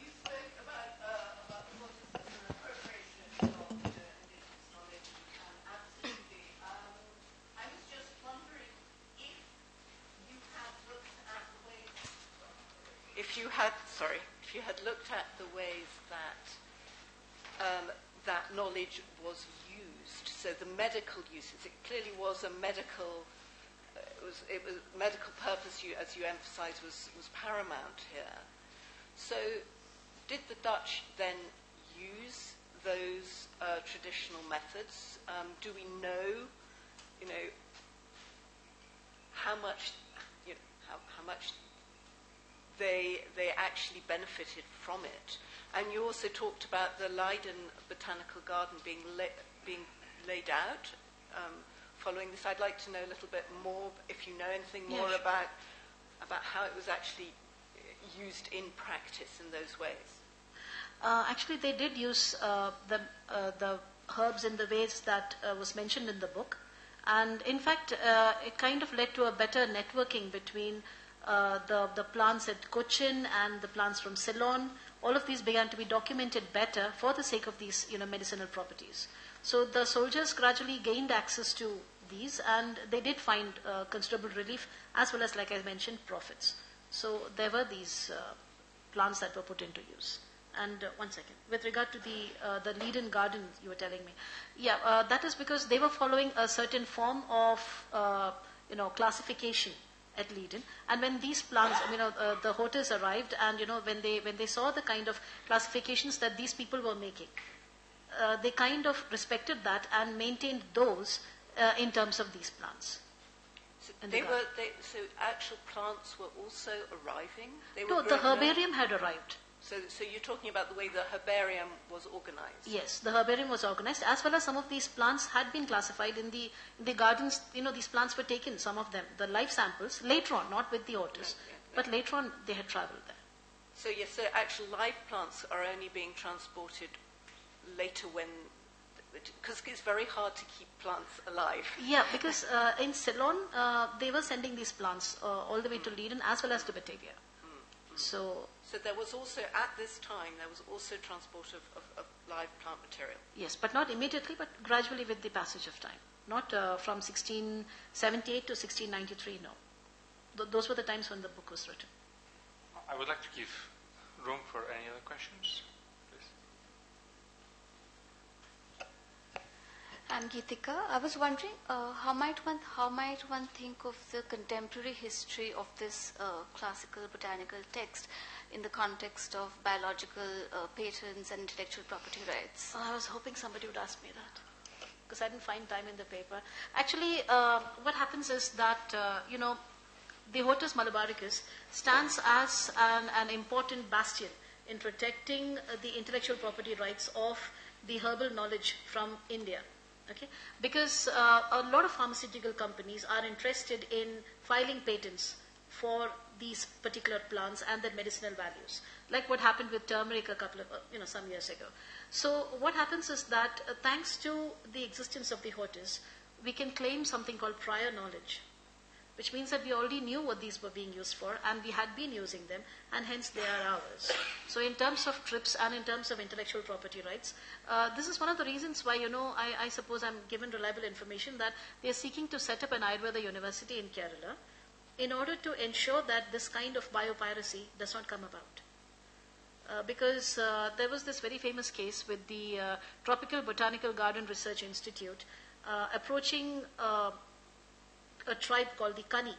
You spoke about, uh, about the process of appropriation of uh, indigenous knowledge, and absolutely. Um, I was just wondering if you had looked at the ways. If you had, sorry, if you had looked at the ways that um, that knowledge was used, so the medical uses, it clearly was a medical. uh, It was, it was medical purpose, you, as you emphasised, was, was paramount here. So, did the Dutch then use those uh, traditional methods? Um, do we know, you know, how much, you know, how, how much they they actually benefited from it? And you also talked about the Leiden Botanical Garden being being laid out. Um, following this, I'd like to know a little bit more, if you know anything more about about how it was actually used in practice in those ways. Uh, actually, they did use uh, the, uh, the herbs in the ways that uh, was mentioned in the book. And in fact, uh, it kind of led to a better networking between uh, the, the plants at Cochin and the plants from Ceylon. All of these began to be documented better for the sake of these you know, medicinal properties. So the soldiers gradually gained access to these and they did find uh, considerable relief as well as, like I mentioned, profits. So there were these uh, plants that were put into use. And uh, one second, with regard to the uh, the Leiden Garden, you were telling me, yeah, uh, that is because they were following a certain form of uh, you know classification at Leiden, and when these plants, you know, uh, the hortus arrived, and you know when they when they saw the kind of classifications that these people were making, uh, they kind of respected that and maintained those uh, in terms of these plants. So And the they were they, so actual plants were also arriving. They were No, the herbarium had arrived. So, so you're talking about the way the herbarium was organized. Yes, the herbarium was organized, as well as some of these plants had been classified in the in the gardens. You know, these plants were taken, some of them, the life samples, later on, not with the yeah. but later on they had traveled there. So yes, so actual live plants are only being transported later when, because it's very hard to keep plants alive. Yeah, because uh, in Ceylon, uh, they were sending these plants uh, all the way to Leiden as well as to Batavia. So, So there was also at this time there was also transport of, of, of live plant material. yes, but not immediately, but gradually with the passage of time. Not uh, from 1678 to 1693, no. Th- those were the times when the book was written. I would like to give room for any other questions, And Geetika, I was wondering uh, how might one how might one think of the contemporary history of this uh, classical botanical text in the context of biological uh, patents and intellectual property rights? I was hoping somebody would ask me that because I didn't find time in the paper. Actually, uh, what happens is that uh, you know the Hortus malabaricus stands as an, an important bastion in protecting uh, the intellectual property rights of the herbal knowledge from India. Okay? Because uh, a lot of pharmaceutical companies are interested in filing patents for these particular plants and their medicinal values, like what happened with turmeric a couple of, uh, you know, some years ago. So what happens is that uh, thanks to the existence of the hortus, we can claim something called prior knowledge which means that we already knew what these were being used for and we had been using them and hence they are ours. So in terms of TRIPS and in terms of intellectual property rights, uh, this is one of the reasons why, you know, I, I suppose I'm given reliable information that they are seeking to set up an Ayurveda university in Kerala in order to ensure that this kind of biopiracy does not come about. Uh, because uh, there was this very famous case with the uh, Tropical Botanical Garden Research Institute uh, approaching uh, a tribe called the Kani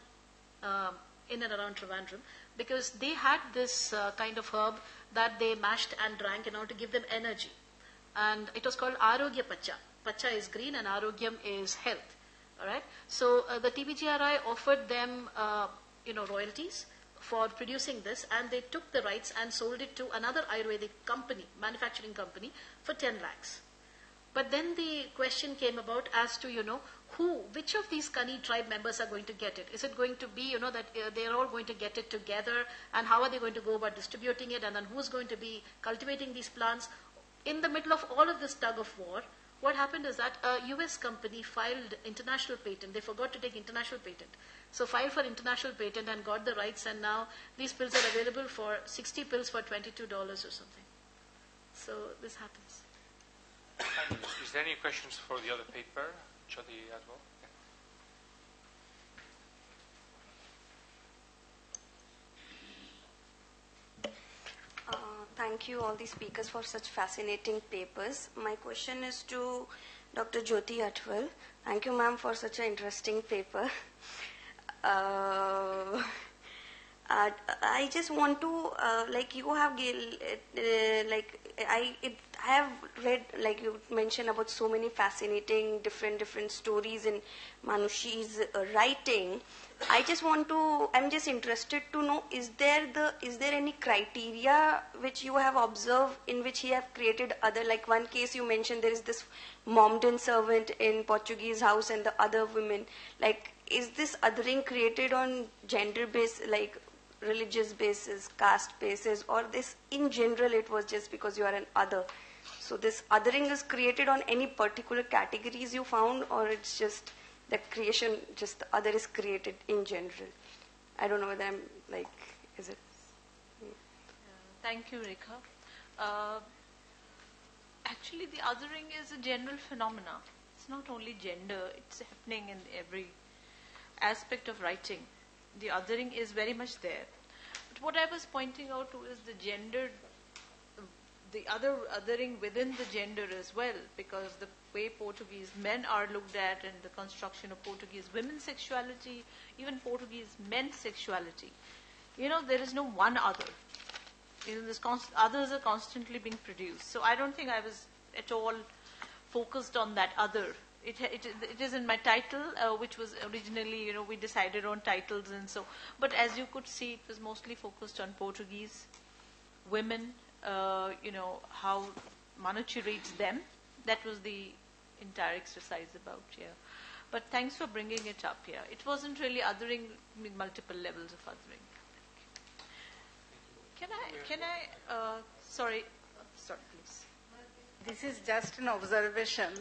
um, in and around Trivandrum because they had this uh, kind of herb that they mashed and drank in order to give them energy. And it was called Arogya Pacha. Pacha is green and Arogyam is health. All right. So uh, the TBGRI offered them, uh, you know, royalties for producing this, and they took the rights and sold it to another Ayurvedic company, manufacturing company, for 10 lakhs. But then the question came about as to, you know, who, which of these Kani tribe members are going to get it? Is it going to be, you know, that uh, they're all going to get it together and how are they going to go about distributing it and then who's going to be cultivating these plants? In the middle of all of this tug of war, what happened is that a US company filed international patent. They forgot to take international patent. So filed for international patent and got the rights and now these pills are available for 60 pills for $22 or something. So this happens. And is there any questions for the other paper? Jyoti as well? Uh, thank you all the speakers for such fascinating papers. My question is to Dr. Jyoti Atwal. Thank you, ma'am, for such an interesting paper. Uh, I just want to, uh, like you have, uh, like I, it, I have read, like you mentioned about so many fascinating, different, different stories in Manucci's uh, writing. I just want to, I'm just interested to know, is there the, is there any criteria which you have observed in which he have created other, like one case you mentioned there is this Momden servant in Portuguese house and the other women, like is this othering created on gender based, like religious basis, caste basis, or this in general it was just because you are an other? So this othering is created on any particular categories you found, or it's just that creation, just the other is created in general? I don't know whether I'm like, is it? Thank you, Rekha. Uh, actually, the othering is a general phenomena. It's not only gender, it's happening in every aspect of writing. The othering is very much there. But what I was pointing out to is the gender, the other othering within the gender as well, because the way Portuguese men are looked at and the construction of Portuguese women's sexuality, even Portuguese men's sexuality. You know, there is no one other you know, this const- others are constantly being produced. So I don't think I was at all focused on that other. It, it, it is in my title, uh, which was originally, you know, we decided on titles and so. But as you could see, it was mostly focused on Portuguese women. Uh, you know how Manucci reads them. That was the entire exercise about here. But thanks for bringing it up here. It wasn't really othering multiple levels of othering. Can I, can I, uh, sorry, uh, sorry, please. This is just an observation.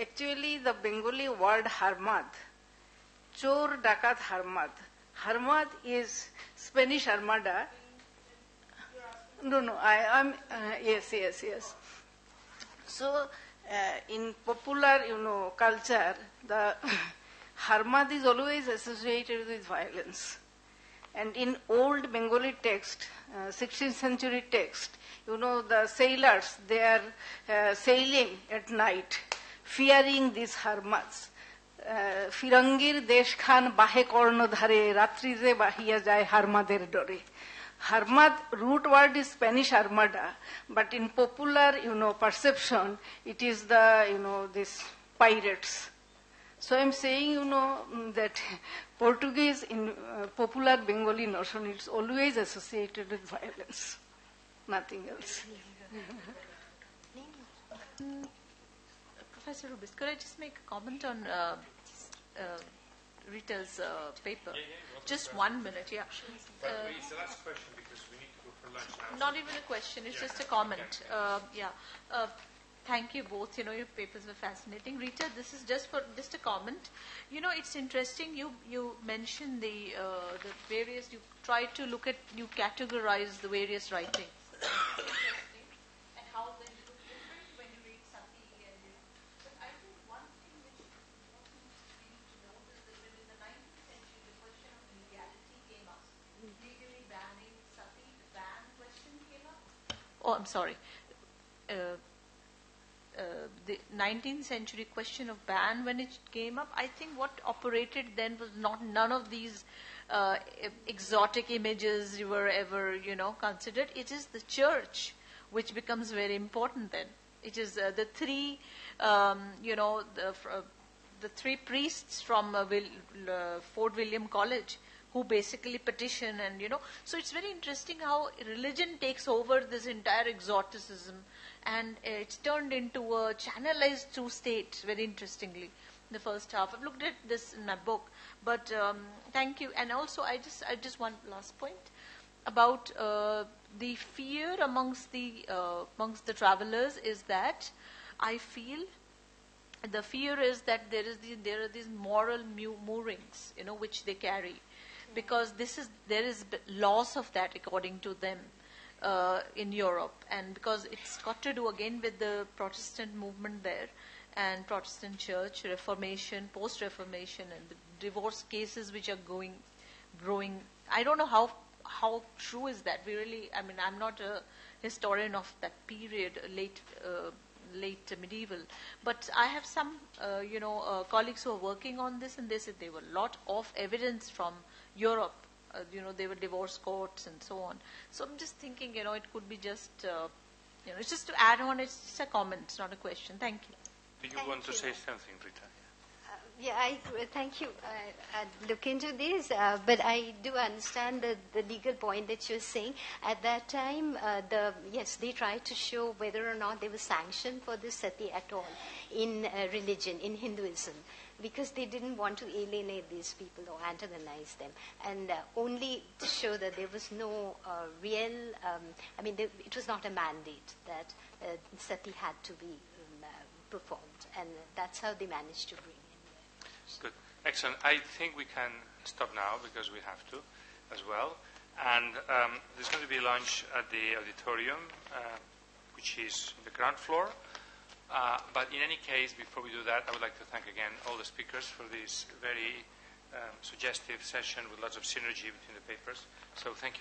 Actually, the Bengali word harmad, chor dakat harmad. Harmad is Spanish armada. No, no, I am, uh, yes, yes, yes. So, uh, in popular, you know, culture, the harmad is always associated with violence. And in old Bengali text, uh, 16th century text, you know, the sailors, they are uh, sailing at night, fearing these harmats. ফিরঙ্গির দেশ খান বাহে কর্ণধারে রাত্রিরে বাহিয়া যায় হারমাদের ডরে Harmad root word is Spanish armada, but in popular, you know, perception, it is the, you know, this pirates. So I'm saying, you know, mm, that Portuguese in uh, popular Bengali notion, it's always associated with violence, nothing else. Professor Rubies, could I just make a comment on uh, uh, Rita's uh, paper? Just one minute, yeah. Uh, it's the last question because we need to go for lunch now. not even a question, it's just a comment. Uh, yeah. Uh, thank you both. You know, your papers were fascinating. Rita, this is just for just a comment. You know, it's interesting. You you mentioned the uh, the various. You try to look at. You categorize the various writings. Interesting. and how they look different when you read Sati and you. But I think one thing which is important for you to know is that when in the 19th century the question of legality came up, legally banning Sati, the ban question came up. Oh, I'm sorry. Uh, uh, the 19th century question of ban when it came up, I think what operated then was not none of these uh, exotic images were ever, you know, considered. It is the church which becomes very important then. It is uh, the three, um, you know, the, the three priests from uh, Will, uh, Fort William College who basically petition and you know. So it's very interesting how religion takes over this entire exoticism and it's turned into a channelized through state very interestingly in the first half. I've looked at this in my book but um, thank you. And also i just i just one last point about uh, the fear amongst the uh, amongst the travelers is that i feel the fear is that there is the, there are these moral mu- moorings you know which they carry because this is there is loss of that according to them uh, in Europe. And because it's got to do again with the Protestant movement there and Protestant church reformation post reformation and the divorce cases which are going growing. I don't know how how true is that. We really I mean I'm not a historian of that period late uh, late medieval. But I have some, uh, you know, uh, colleagues who are working on this, and they said there were a lot of evidence from Europe. Uh, you know, they were divorce courts and so on. So I'm just thinking, you know, it could be just, uh, you know, it's just to add on. It's just a comment, it's not a question. Thank you. Do you Thank want to say something, Rita? Uh, Yeah, I uh, thank you. I, I'd look into this, uh, but I do understand the, the legal point that you're saying. At that time, uh, the yes, they tried to show whether or not there was sanction for this sati at all in uh, religion, in Hinduism, because they didn't want to alienate these people or antagonize them, and uh, only to show that there was no uh, real. Um, I mean, it was not a mandate that uh, sati had to be um, uh, performed, and that's how they managed to bring in. Good. Excellent. I think we can stop now because we have to as well. And um, there's going to be lunch at the auditorium, uh, which is the ground floor. Uh, but in any case, before we do that, I would like to thank again all the speakers for this very um, suggestive session with lots of synergy between the papers. So thank you.